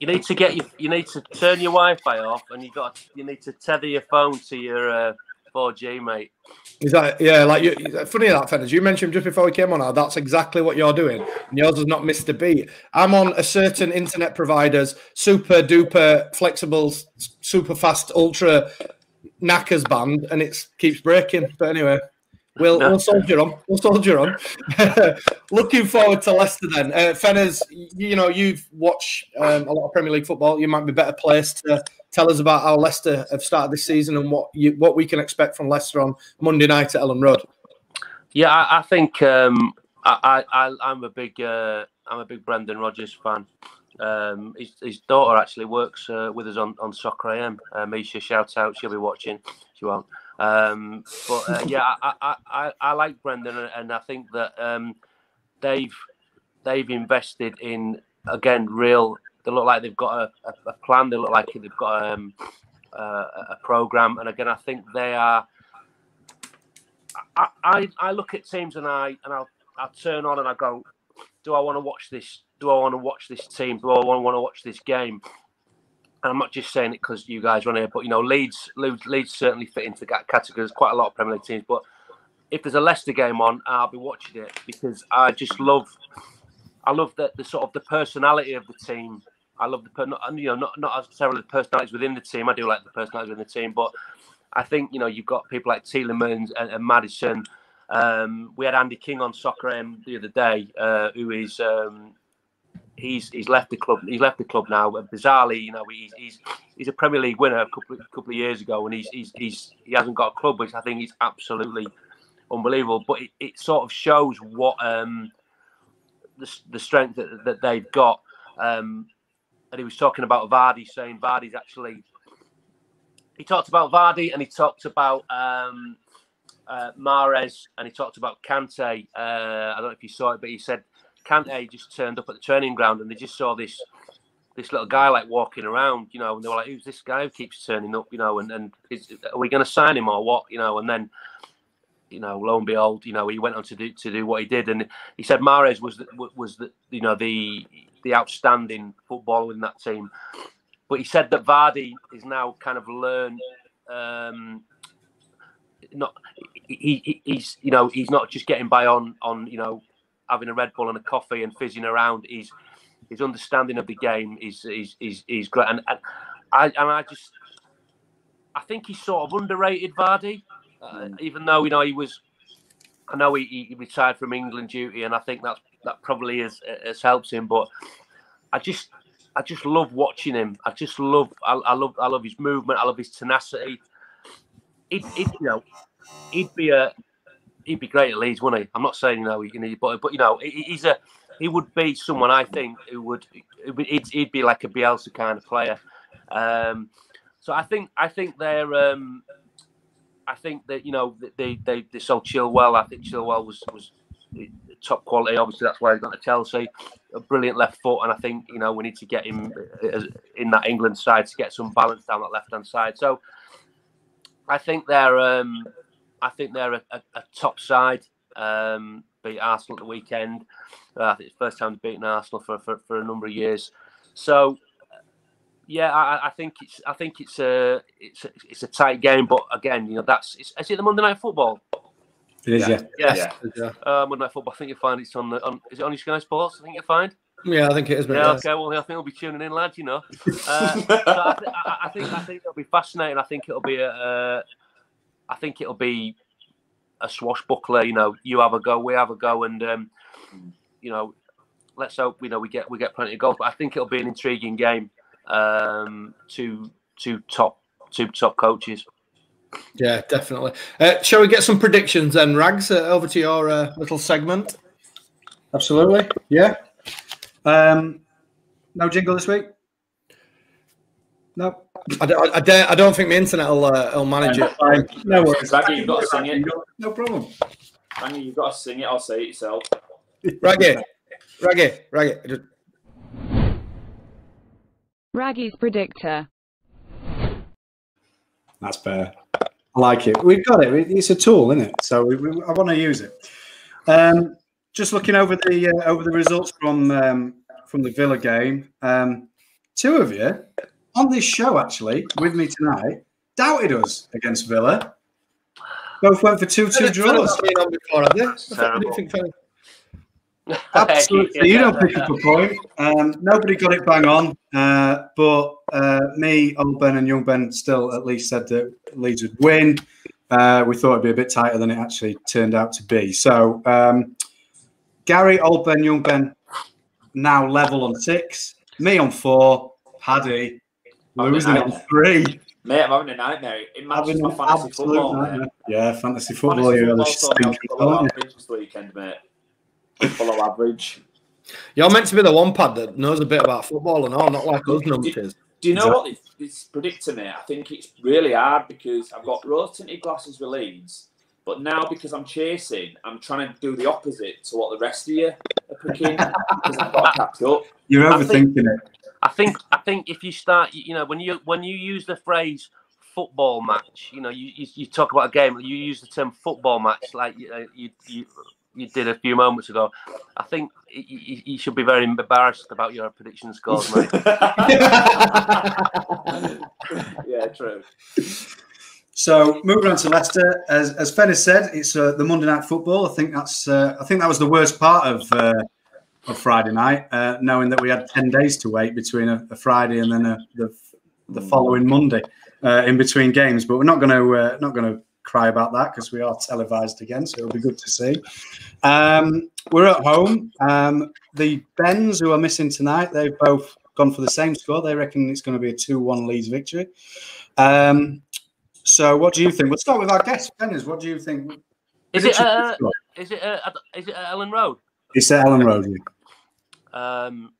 you need to get your, you need to turn your Wi-Fi off, and you got you need to tether your phone to your uh, 4G, mate. Is that yeah? Like you, funny that Fenners. You mentioned just before we came on. That's exactly what you're doing, and yours has not missed a beat. I'm on a certain internet provider's super duper flexible, super fast, ultra knackers band, and it keeps breaking. But anyway. We'll, no. we'll soldier on. We'll soldier on. Looking forward to Leicester then. Uh, Fenners, you know, you've watched um, a lot of Premier League football. You might be better placed to tell us about how Leicester have started this season and what you, what we can expect from Leicester on Monday night at Elland Road. Yeah, I, I think um, I, I, I'm a big uh, I'm a big Brendan Rodgers fan. Um, his, his, daughter actually works uh, with us on, on Soccer AM. Uh, Misha, shout out. She'll be watching. She won't. Um, but uh, yeah, I, I, I, I, like Brendan, and I think that um, they've they've invested in again real. They look like they've got a, a, plan. They look like they've got um, a, a program, and again, I think they are. I, I, I look at teams and I and I'll I turn on and I go, do I want to watch this? Do I want to watch this team? Do I want to watch this game? And I'm not just saying it because you guys run here, but you know, Leeds, Leeds, Leeds certainly fit into that category. There's quite a lot of Premier League teams, but if there's a Leicester game on, I'll be watching it because I just love, I love the, the sort of the personality of the team. I love the not, you know not not necessarily the personalities within the team. I do like the personalities within the team, but I think you know you've got people like Tielemans and, and Maddison. Um, we had Andy King on Soccer AM the other day, uh, who is um, he's he's left the club. He's left the club now. But bizarrely, you know, he's he's he's a Premier League winner a couple a couple of years ago, and he's he's, he's he hasn't got a club, which I think is absolutely unbelievable. But it, it sort of shows what um, the the strength that, that they've got. Um, and he was talking about Vardy, saying Vardy's actually. He talked about Vardy, and he talked about um, uh, Mahrez, and he talked about Kante. Uh, I don't know if you saw it, but he said Kante just turned up at the training ground and they just saw this this little guy like walking around, you know, and they were like, "Who's this guy who keeps turning up?" You know, and and is, are we going to sign him or what? You know, and then you know, lo and behold, you know, he went on to do to do what he did, and he said Mahrez was the, was the you know the the outstanding footballer in that team, but he said that Vardy is now kind of learned. Um, not he, he's you know he's not just getting by on on you know having a Red Bull and a coffee and fizzing around. His his understanding of the game is is is, is great, and, and I and I just I think he's sort of underrated, Vardy, uh, mm. even though you know he was. I know he, he retired from England duty, and I think that that probably has has helped him. But I just I just love watching him. I just love I, I love I love his movement. I love his tenacity. It, it you know he'd be a he'd be great at Leeds, wouldn't he? I'm not saying you know but but you know he's a he would be someone I think who would he'd, he'd be like a Bielsa kind of player. Um, so I think I think they're um, I think that you know they they they sold Chilwell. I think Chilwell was was top quality. Obviously, that's why he got to Chelsea. A brilliant left foot, and I think you know we need to get him uh, in that England side to get some balance down that left hand side. So I think they're um, I think they're a, a, a top side. Um, beat Arsenal at the weekend. Uh, I think it's the first time they've beaten Arsenal for, for, for a number of years. So yeah, I, I, think it's I think it's a it's a, it's a tight game, but again, you know that's is it the Monday Night Football? It is, yeah. Yeah, Yeah. yeah. Uh, Monday Night Football. I think you'll find it's on the on. Is it on your Sky Sports? I think you'll find. Yeah, I think it is. But Yeah, yeah, okay. Well, I think we'll be tuning in, lads. You know, uh, so I, th- I, I think I think it'll be fascinating. I think it'll be a, uh, I think it'll be a swashbuckler. You know, you have a go, we have a go, and um, you know, let's hope you know we get we get plenty of goals. But I think it'll be an intriguing game. Um, two two top two top coaches. yeah, definitely. Uh, shall we get some predictions then, Rags? Uh, over to your uh, little segment. Absolutely. Yeah. Um, no jingle this week? No. I don't, I, don't, I don't think the internet will, uh, will manage it. Fine. No worries. Raggy, you've got to sing it. No problem. Andy, you've got to sing it or say it yourself. Raggy, Raggy, Raggy. Raggy's predictor. That's fair. I like it. We've got it. It's a tool, isn't it? So we, we, I want to use it. Um, just looking over the uh, over the results from um, from the Villa game. Um, two of you on this show actually with me tonight doubted us against Villa. Both went for two two draws. Before, have they? I thought- I Terrible. didn't think so. Absolutely, you don't pick up a point. Um, nobody got it bang on, uh, but uh, me, Old Ben, and Young Ben still at least said that Leeds would win. Uh, we thought it'd be a bit tighter than it actually turned out to be. So, um, Gary, Old Ben, Young Ben, now level on six. Me on four. Paddy losing on three. Mate, I'm having a nightmare. It matches Having my fantasy absolute football, mate. nightmare. Yeah, fantasy football. Fantasy You're football saw stinker, on below aren't you? average this weekend, mate. Below average. You're meant to be the one pad that knows a bit about football and all, not like us numpties. Do you know Exactly. what this, this predictor me? I think it's really hard because I've got rose tinted glasses with Leeds, but now because I'm chasing, I'm trying to do the opposite to what the rest of you are picking because I've got to catch up. You're I think- overthinking it. I think I think if you start, you you know, when you when you use the phrase football match, you know, you, you, you talk about a game, you use the term football match like you uh, you, you, you did a few moments ago. I think you, you- you should be very embarrassed about your prediction scores, mate. yeah, true. So moving on to Leicester, as as Fenn has said, it's uh, the Monday night football. I think that's uh, I think that was the worst part of uh, of Friday night, uh, knowing that we had ten days to wait between a, a Friday and then a, the the following Monday uh, in between games. But we're not going to uh, not going to cry about that because we are televised again, so it'll be good to see. Um, we're at home. Um, the Bens who are missing tonight, they've both gone for the same score. They reckon it's going to be a two-one Leeds victory. Um, so, what do you think? We'll start with our guest, Fenners. What do you think? Is it Prediction uh, is it uh, is it at Elland Road? It's at Elland Road yeah, Um,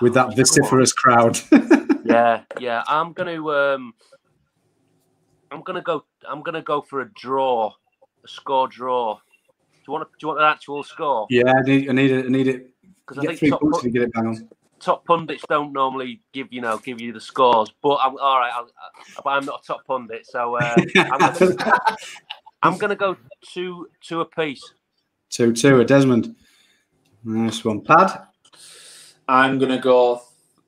with that vociferous crowd. yeah, yeah. I'm gonna um, I'm gonna go. I'm gonna go for a draw, a score draw. Do you want? Do you want an actual score? yeah, I need, I need it. I need it. Because I think three top, points to get it bang on. top pundits don't normally give you know give you the scores. But I'm all right. I'll, uh, but I'm not a top pundit, so uh, I'm, gonna, I'm gonna go two two a piece. two two. A Desmond. Nice one, Pad. I'm going to go,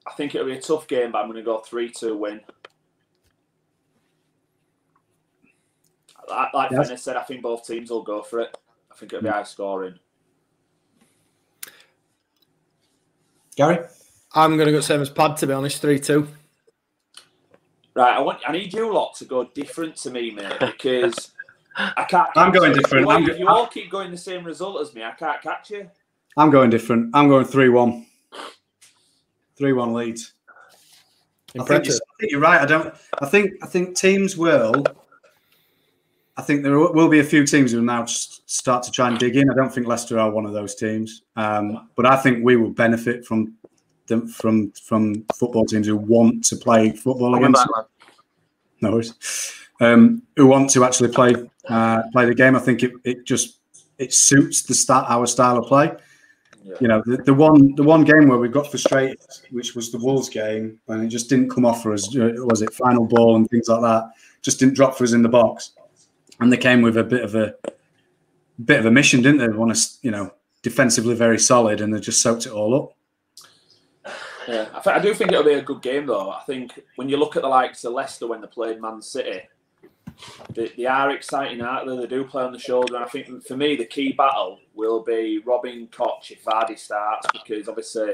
I think it'll be a tough game, but I'm going to go 3 2 win. Like, like Yes. Fenner said, I think both teams will go for it. I think it'll be mm. high scoring. Gary. I'm going to go same as pad, to be honest, 3 2. Right, I want I need you lot to go different to me, mate, because I can't. I'm going you. different. If you, I'm if you all keep going the same result as me, I can't catch you. I'm going different. I'm going three one. Three one think, Impressive. you're, I think you're right. I don't. I think. I think teams will. I think there will be a few teams who will now start to try and dig in. I don't think Leicester are one of those teams, um, but I think we will benefit from them from from football teams who want to play football against. back. No worries. Um, who want to actually play uh, play the game? I think it, it just it suits the start our style of play. Yeah. You know, the, the one the one game where we got frustrated, which was the Wolves game, and it just didn't come off for us. uh, Was it final ball and things like that? Just didn't drop for us in the box, and they came with a bit of a bit of a mission, didn't they? They want to, you know, defensively very solid, and they just soaked it all up. Yeah, I do think it'll be a good game though. I think when you look at the likes of Leicester when they played Man City, they, they are exciting, aren't they? They do play on the shoulder, and I think for me the key battle will be Robin Koch if Vardy starts because obviously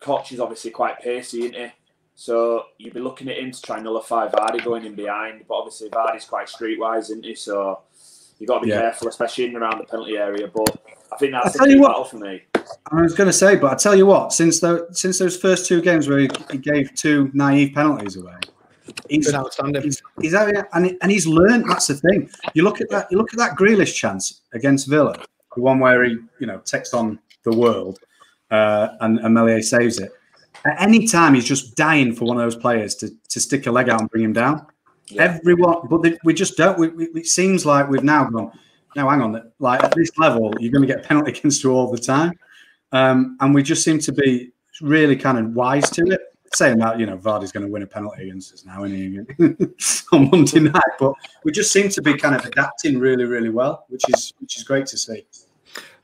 Koch is obviously quite pacey, isn't he? So you'd be looking at him to try and nullify Vardy going in behind, but obviously Vardy's quite streetwise, isn't he? So you've got to be Yeah. careful, especially in and around the penalty area. But I think that's I'll the key what- battle for me. I was going to say, but I tell you what, since the since those first two games where he, he gave two naive penalties away, he's Been outstanding. he's, he's out here and, he- and he's learned. That's the thing. You look at that. You look at that Grealish chance against Villa, the one where he you know takes on the world, uh, and, and Meslier saves it. At any time, he's just dying for one of those players to to stick a leg out and bring him down. Yeah. Everyone, but they, we just don't. We, we, it seems like we've now gone. Now, hang on. Like at this level, you're going to get penalty against you all the time, um, and we just seem to be really kind of wise to it. Saying that, you know, Vardy's going to win a penalty against us now, on Monday night? But we just seem to be kind of adapting really, really well, which is which is great to see.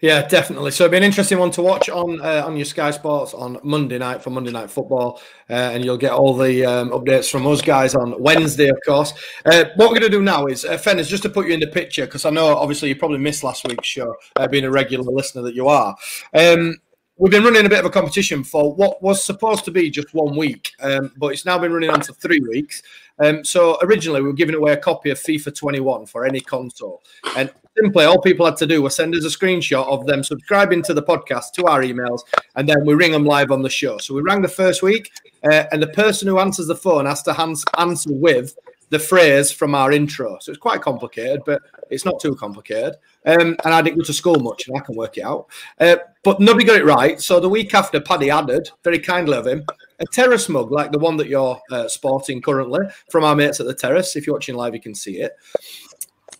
Yeah, definitely. So it'll be an interesting one to watch on uh, on your Sky Sports on Monday night for Monday Night Football, uh, and you'll get all the um, updates from us guys on Wednesday, of course. Uh, what we're going to do now is, uh, Fen, is just to put you in the picture because I know obviously you probably missed last week's show, uh, being a regular listener that you are. Um, we've been running a bit of a competition for what was supposed to be just one week, um, but it's now been running on for three weeks. Um, so originally we were giving away a copy of FIFA 21 for any console, and simply all people had to do was send us a screenshot of them subscribing to the podcast to our emails, and then we ring them live on the show. So we rang the first week, uh, and the person who answers the phone has to answer with the phrase from our intro. So it's quite complicated, but it's not too complicated. Um, and I didn't go to school much, and I can work it out. Uh, but nobody got it right. So the week after, Paddy added, very kindly of him, a terrace mug like the one that you're uh, sporting currently from our mates at the terrace. If you're watching live, you can see it.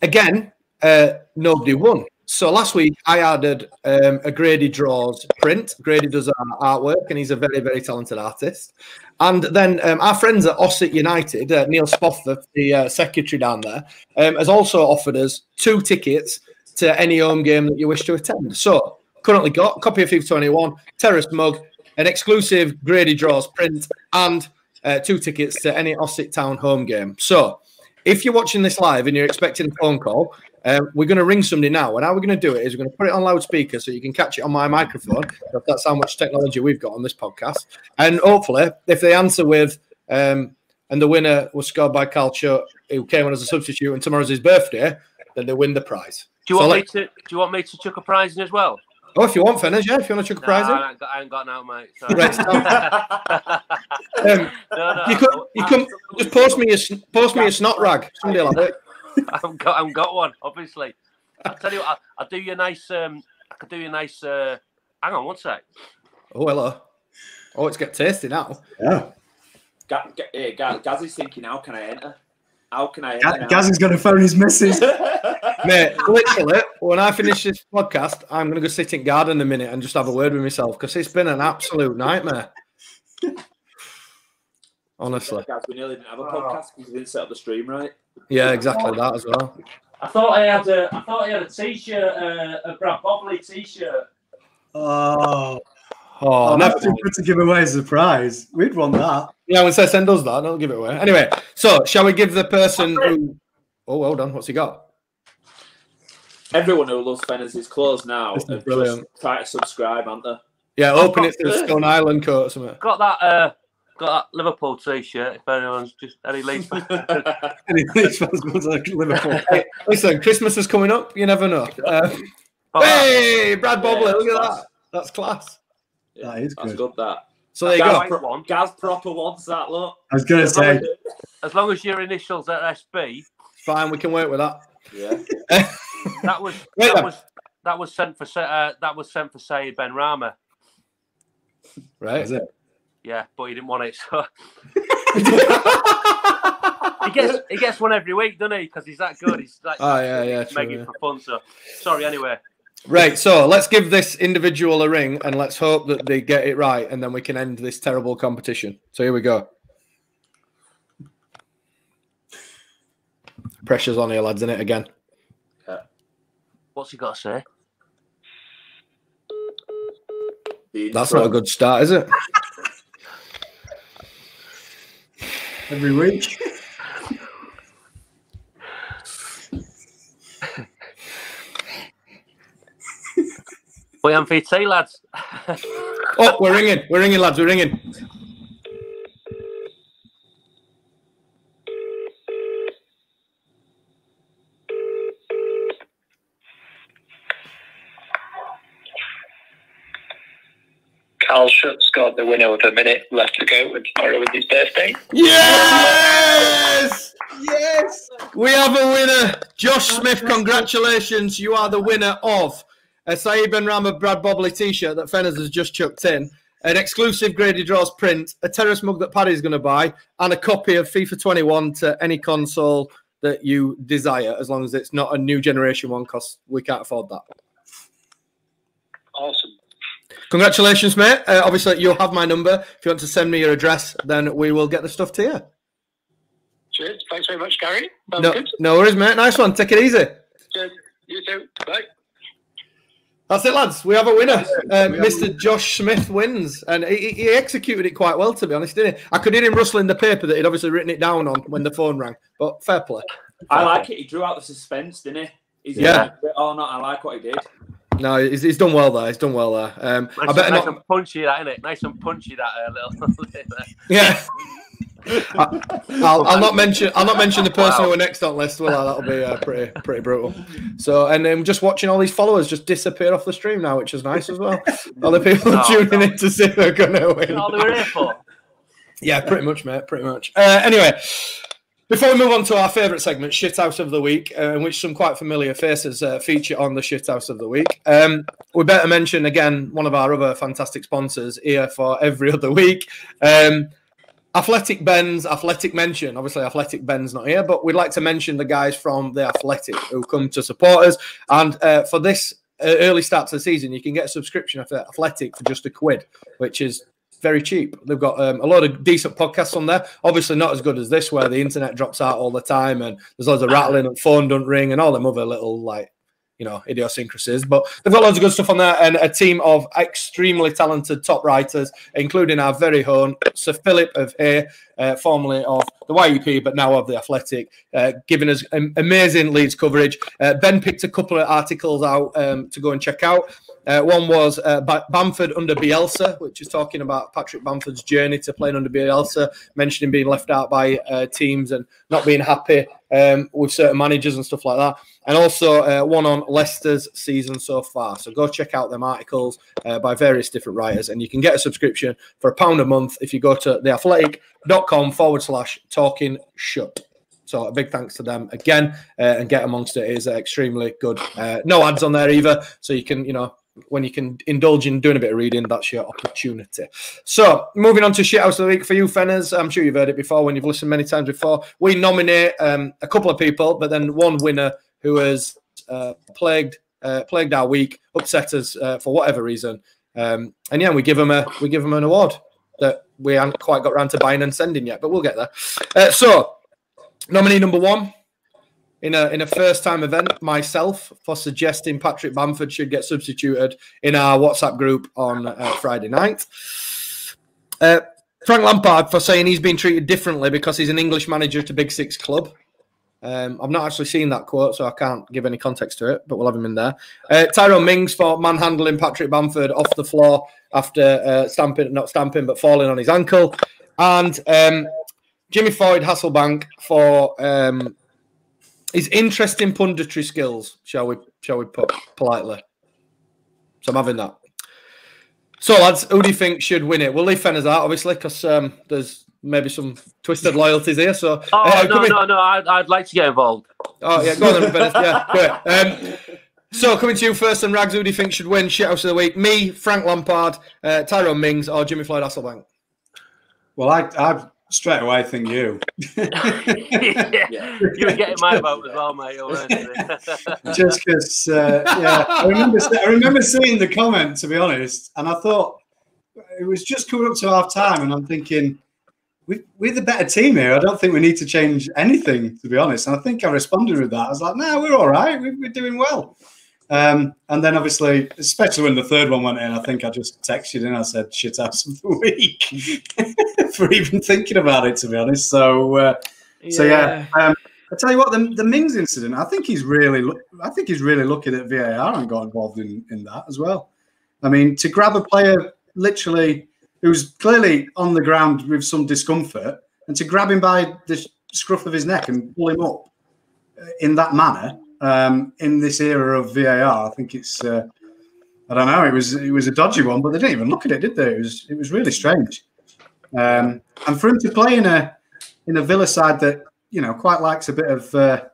Again, uh, nobody won. So last week I added um, a Grady Draws print. Grady does our artwork and he's a very, very talented artist. And then um, our friends at Ossett United, uh, Neil Spofford, the uh, secretary down there, um, has also offered us two tickets to any home game that you wish to attend. So currently got copy of FIFA 21, Terrace mug, an exclusive Grady Draws print, and uh, two tickets to any Ossett Town home game. So if you're watching this live and you're expecting a phone call, um, we're going to ring somebody now. And how we're going to do it is we're going to put it on loudspeaker so you can catch it on my microphone. That's how much technology we've got on this podcast. And hopefully, if they answer with, um, and the winner was scored by Carl Shutt, who came on as a substitute, and tomorrow's his birthday, then they win the prize. Do you So want me to? Do you want me to chuck a prize in as well? Oh, if you want, Fenners, yeah, if you want to chuck a prize Nah, in. I, ain't got, I ain't got now, mate. Right, Um, no, no, you could, you can just post me a post me a snot rag. Somebody like that. I haven't got, I haven't got one, obviously. I'll tell you what, I, I'll do you a nice, um, I could do you a nice, uh, hang on one sec. Oh, hello. Oh, it's get tasty now. Yeah, Ga- Ga- Ga- Gaz is thinking, how can I enter? How can I enter? Ga- Gaz is going to phone his missus. Mate, literally, when I finish this podcast, I'm going to go sit in garden a minute and just have a word with myself because it's been an absolute nightmare. Honestly. Guys, we nearly didn't have a podcast because we didn't set up the stream right. Yeah, exactly that as well. I thought I had a, I thought I had a t-shirt, uh, a Brad Bobley t-shirt. Oh, Oh, oh never too good to give away as a prize. We'd won that. Yeah, when Sesson does that, don't give it away. Anyway, so shall we give the person who. Oh, well done. What's he got? Everyone who loves Fenners is closed now. This is and just brilliant. Try to subscribe, aren't they? Yeah, open it to the Stone Island coat or something. Got that, uh, got that Liverpool t-shirt. If anyone's just any Leeds fan. Any Leeds fans go to Liverpool. Hey, listen, Christmas is coming up. You never know. Uh, Got hey, Brad Bobley, Yeah, look at class. that. That's class. Yeah, That's good. good. That. So there you Gaz, go. Pro- one. Gaz proper wants that look. I was going to say, As long as your initials are SB, Fine, we can work with that. Yeah. that was Wait that then. was that was sent for Sa- uh, that was sent for Saïd Benrahma. Right? is it? Yeah, but he didn't want it. So he gets he gets one every week, doesn't he? Because he's that good. He's like Oh, yeah, yeah, he's true, making yeah. for fun. So sorry. Anyway, Right, so let's give this individual a ring and let's hope that they get it right and then we can end this terrible competition. So here we go. Pressure's on here, lads, in it again. Yeah. what's he got to say? That's not a good start, is it? Every week. Wait on lads. Oh, we're ringing. We're ringing, lads. We're ringing. Carl Shutt scored the winner with a minute left to go, and tomorrow is his birthday. Yes! Yes! We have a winner. Josh Smith, congratulations. You are the winner of a Saïd Benrahma Brad Bobley t shirt that Fenners has just chucked in, an exclusive Grady Draws print, a terrace mug that Paddy's going to buy, and a copy of FIFA 21 to any console that you desire, as long as it's not a new generation one, because we can't afford that. Awesome. Congratulations, mate. Uh, obviously, you'll have my number. If you want to send me your address, then we will get the stuff to you. Cheers. Thanks very much, Gary. Sounds No, good. no worries, mate. Nice one. Take it easy. Cheers. You too. Bye. That's it, lads. We have a winner. Uh, Mr. Josh Smith wins, and he, he executed it quite well, to be honest, didn't he? I could hear him rustling the paper that he'd obviously written it down on when the phone rang. But fair play. I like it. He drew out the suspense, didn't he? He's Yeah. yeah. Oh, no, I like what he did. No, he's, he's done well there. He's done well there. Um, Nice, I better nice not. and punchy, that isn't it? Nice and punchy, that uh, little. Yeah. I, I'll, I'll not mention. I'll not mention the person Wow. who are next on list. Will I? That'll be uh, pretty pretty brutal. So, and then just watching all these followers just disappear off the stream now, which is nice as well. All the people No, tuning no. in to see they're gonna win. all they were here for. Yeah, pretty much, mate. Pretty much. Uh, anyway, before we move on to our favourite segment, Shithouse of the Week, uh, in which some quite familiar faces uh, feature on the Shithouse of the Week, um, we better mention again one of our other fantastic sponsors here for every other week. Um, Athletic Ben's Athletic Mention. Obviously, Athletic Ben's not here, but we'd like to mention the guys from the Athletic who come to support us. And uh, for this uh, early start to the season, you can get a subscription of Athletic for just a quid, which is very cheap. They've got um, a lot of decent podcasts on there. Obviously, not as good as this, where the internet drops out all the time and there's loads of rattling and phone don't ring and all them other little like you know idiosyncrasies. But they've got loads of good stuff on there and a team of extremely talented top writers, including our very own Sir Philip of here, uh, formerly of the YEP, but now of the Athletic, uh, giving us amazing Leeds coverage. Uh, ben picked a couple of articles out um, to go and check out. Uh, one was uh, Bamford under Bielsa, which is talking about Patrick Bamford's journey to playing under Bielsa, mentioning being left out by uh, teams and not being happy um, with certain managers and stuff like that. And also uh, one on Leicester's season so far. So go check out them articles uh, by various different writers, and you can get a subscription for a pound a month if you go to theathletic.com forward slash talking shut. So a big thanks to them again, uh, and get amongst it is extremely good. No ads on there either, so you can you know when you can indulge in doing a bit of reading, that's your opportunity. So, moving on to shit house of the week for you, Fenners. I'm sure you've heard it before when you've listened many times before. We nominate um, a couple of people, but then one winner who has uh, plagued uh, plagued our week, upset us uh, for whatever reason, um, and yeah, we give them a we give them an award that we haven't quite got around to buying and sending yet, but we'll get there. Uh, so, nominee number one in a in a first time event myself for suggesting Patrick Bamford should get substituted in our WhatsApp group on uh, Friday night. Uh, Frank Lampard for saying he's been treated differently because he's an English manager to Big Six club. Um, I've not actually seen that quote, so I can't give any context to it, but we'll have him in there. Uh, Tyrone Mings for manhandling Patrick Bamford off the floor after uh, stamping, not stamping, but falling on his ankle. And um, Jimmy Floyd Hasselbaink for um, his interesting punditry skills, shall we shall we put politely. So I'm having that. So lads, who do you think should win it? We'll leave Fenners out, obviously, because um, there's maybe some twisted loyalties here. So Oh uh, no, coming- no, no! I'd, I'd like to get involved. Oh yeah, go on then, Fenners. Yeah, great. Um, so coming to you first, and Rags, who do you think should win Shit shithouse of the week? Me, Frank Lampard, uh, Tyrone Mings, or Jimmy Floyd Hasselbaink? Well, I, I straight away think you. yeah. You were getting my vote as well, mate. just because, uh, yeah, I remember, I remember seeing the comment to be honest, and I thought it was just coming up to half time, and I'm thinking we, we're the better team here. I don't think we need to change anything, to be honest. And I think I responded with that. I was like, no, we're all right. We, we're doing well. Um, and then obviously, especially when the third one went in, I think I just texted in. I said shit ass of the week for even thinking about it. To be honest, so uh, so yeah. Um, I tell you what, the, the Mings incident. I think he's really, I think he's really lucky that VAR and got involved in in that as well. I mean, to grab a player literally who's clearly on the ground with some discomfort, and to grab him by the scruff of his neck and pull him up in that manner um, in this era of VAR, I think it's. Uh, I don't know. It was it was a dodgy one, but they didn't even look at it, did they? It was it was really strange. Um, and for him to play in a in a Villa side that you know quite likes a bit of uh,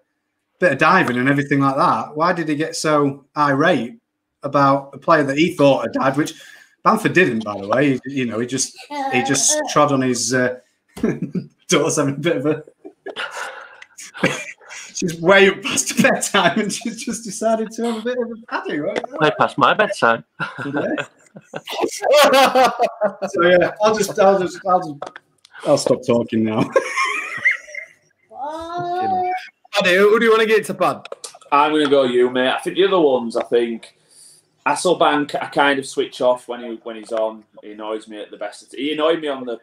bit of diving and everything like that, why did he get so irate about a player that he thought had died? Which Bamford didn't, by the way. He, you know, he just he just trod on his uh, having a bit of a. she's way up past bedtime, and she's just decided to have a bit of a paddy. Right? Way past my bedtime. so yeah, I'll just, I'll just, I'll just, I'll stop talking now. Paddy, who do you want to get to, Pad? I'm going to go you, mate. I think the other ones, I think Hasselbaink, I kind of switch off when he when he's on. He annoys me at the best. Of he annoyed me on the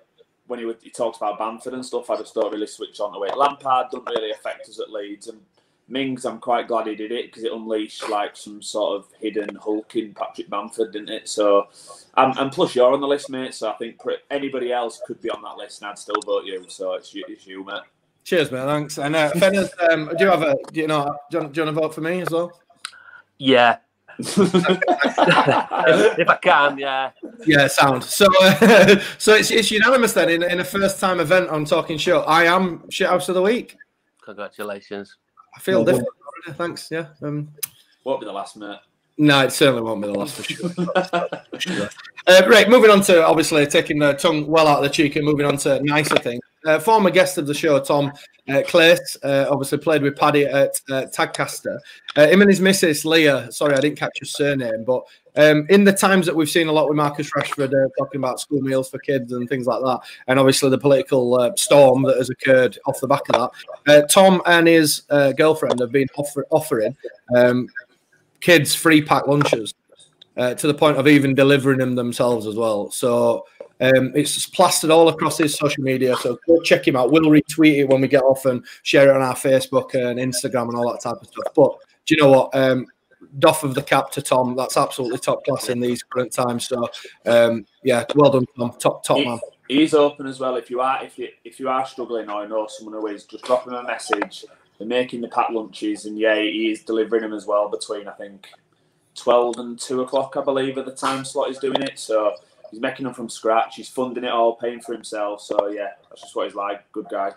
when he, would, he talks about Bamford and stuff. I just don't really switch on to it. Lampard doesn't really affect us at Leeds, and Mings, I'm quite glad he did it because it unleashed like some sort of hidden hulking Patrick Bamford, didn't it? So, um, and plus you're on the list, mate. So I think anybody else could be on that list, and I'd still vote you. So it's you, it's you mate. Cheers, mate. Thanks. And uh, Fenners, um, do you have a? Do you know? Do you, do you want to vote for me as well? Yeah, if I can, yeah. Yeah, sound. So, uh, so it's, it's unanimous then in, in a first time event on Talking Show. I am shit house of the week. Congratulations. I feel well, different. Well. Thanks. Yeah. Um, won't be the last minute. No, it certainly won't be the last for sure. uh, right, moving on to obviously taking the tongue well out of the cheek and moving on to nicer things. Uh, former guest of the show, Tom uh, Clace, uh, obviously played with Paddy at uh, Tadcaster. Uh, him and his missus, Leah, sorry, I didn't catch your surname, but um, in the times that we've seen a lot with Marcus Rashford uh, talking about school meals for kids and things like that, and obviously the political uh, storm that has occurred off the back of that, Tom and his girlfriend have been offer offering um, kids free pack lunches to the point of even delivering them themselves as well. So um, it's plastered all across his social media. So go check him out. We'll retweet it when we get off and share it on our Facebook and Instagram and all that type of stuff. But do you know what? Um, doff of the cap to Tom. That's absolutely top class in these current times. So um, yeah, well done, Tom. Top top man. He's open as well. If you are if you if you are struggling or know someone who is, just drop him a message they're making the packed lunches, and yeah, he is delivering them as well between I think twelve and two o'clock, I believe, at the time slot he's doing it. So he's making them from scratch. He's funding it all, paying for himself. So yeah, that's just what he's like. Good guy.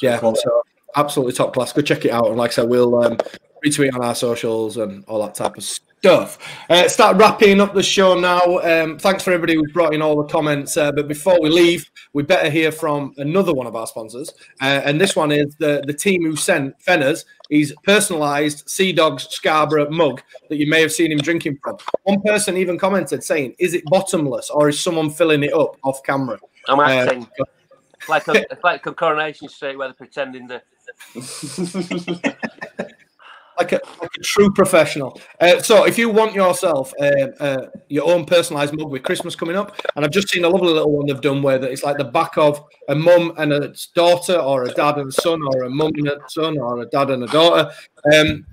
Yeah, so absolutely top class. Go check it out. And like I said, we'll um, retweet on our socials and all that type of stuff. Uh, start wrapping up the show now. Um, thanks for everybody who's brought in all the comments. Uh, but before we leave, we better hear from another one of our sponsors. Uh, and this one is the, the team who sent Fenners his personalised Sea Dogs Scarborough mug that you may have seen him drinking from. One person even commented saying, Is it bottomless or is someone filling it up off camera? I'm acting. Uh, like a, like a coronation street where they're pretending to. like a, like a true professional. Uh, so, if you want yourself uh, uh, your own personalised mug with Christmas coming up, and I've just seen a lovely little one they've done where it's like the back of a mum and a daughter, or a dad and a son, or a mum and a son, or a dad and a daughter, um,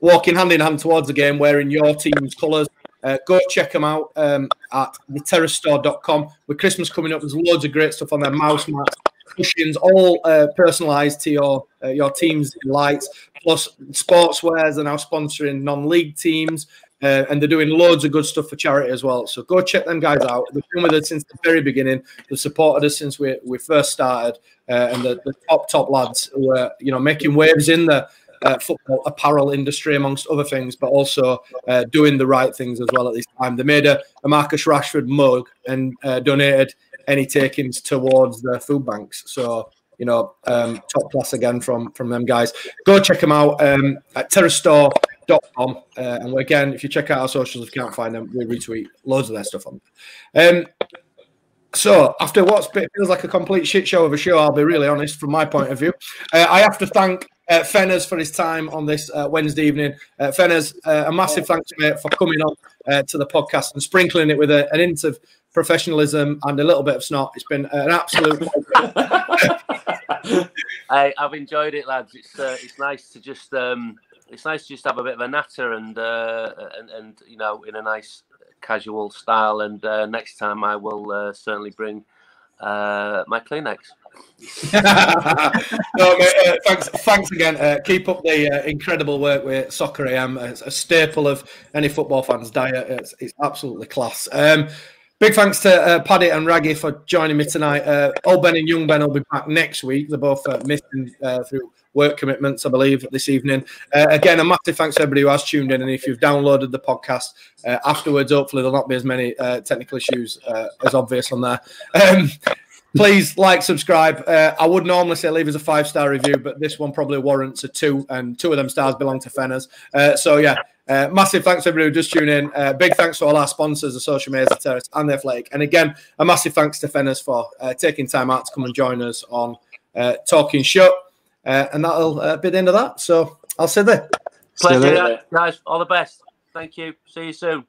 walking hand in hand towards the game wearing your team's colours. Uh, go check them out um, at theterracestore.com. With Christmas coming up, there's loads of great stuff on there. Mouse mats, cushions, all uh, personalised to your uh, your team's lights. Plus, sportswears are now sponsoring non-league teams, uh, and they're doing loads of good stuff for charity as well. So go check them guys out. They've been with us since the very beginning. They've supported us since we, we first started, uh, and the, the, top top lads who are you know making waves in the uh, football apparel industry, amongst other things, but also uh, doing the right things as well at this time. They made a, a Marcus Rashford mug and donated any takings towards the food banks. So you know, um, top class again from from them guys. Go check them out um, at terracestore.com. Uh, and again, if you check out our socials, if you can't find them, we retweet loads of their stuff on. Um, so, after what feels like a complete shit show of a show, I'll be really honest from my point of view. Uh, I have to thank uh, Fenners for his time on this uh, Wednesday evening. Uh, Fenners, uh, a massive thanks, mate, for coming on uh, to the podcast and sprinkling it with a, an hint of professionalism and a little bit of snot. It's been an absolute. I, I've enjoyed it, lads. It's uh, it's nice to just um, it's nice to just have a bit of a natter and uh, and, and you know in a nice casual style. And next time I will certainly bring my Kleenex. no, uh, thanks, thanks again. Uh, keep up the uh, incredible work with Soccer AM. It's a staple of any football fan's diet. It's, it's absolutely class. Um, big thanks to uh, Paddy and Raggy for joining me tonight. Uh, Old Ben and Young Ben will be back next week. They're both uh, missing through work commitments, I believe, this evening. Uh, again, a massive thanks to everybody who has tuned in. And if you've downloaded the podcast uh, afterwards, hopefully there'll not be as many uh, technical issues as obvious on there. Um, please like, subscribe. Uh, I would normally say leave us a five star review, but this one probably warrants a two, and two of them stars belong to Fenners. Uh, so, yeah. Uh, massive thanks to everybody who just tuned in. Uh, big thanks to all our sponsors, the Social Media Terrace and the Athletic. And again, a massive thanks to Fenners for uh, taking time out to come and join us on uh, Talking Shut. Uh, and that'll uh, be the end of that. So I'll say there. Pleasure, guys. All the best. Thank you. See you soon.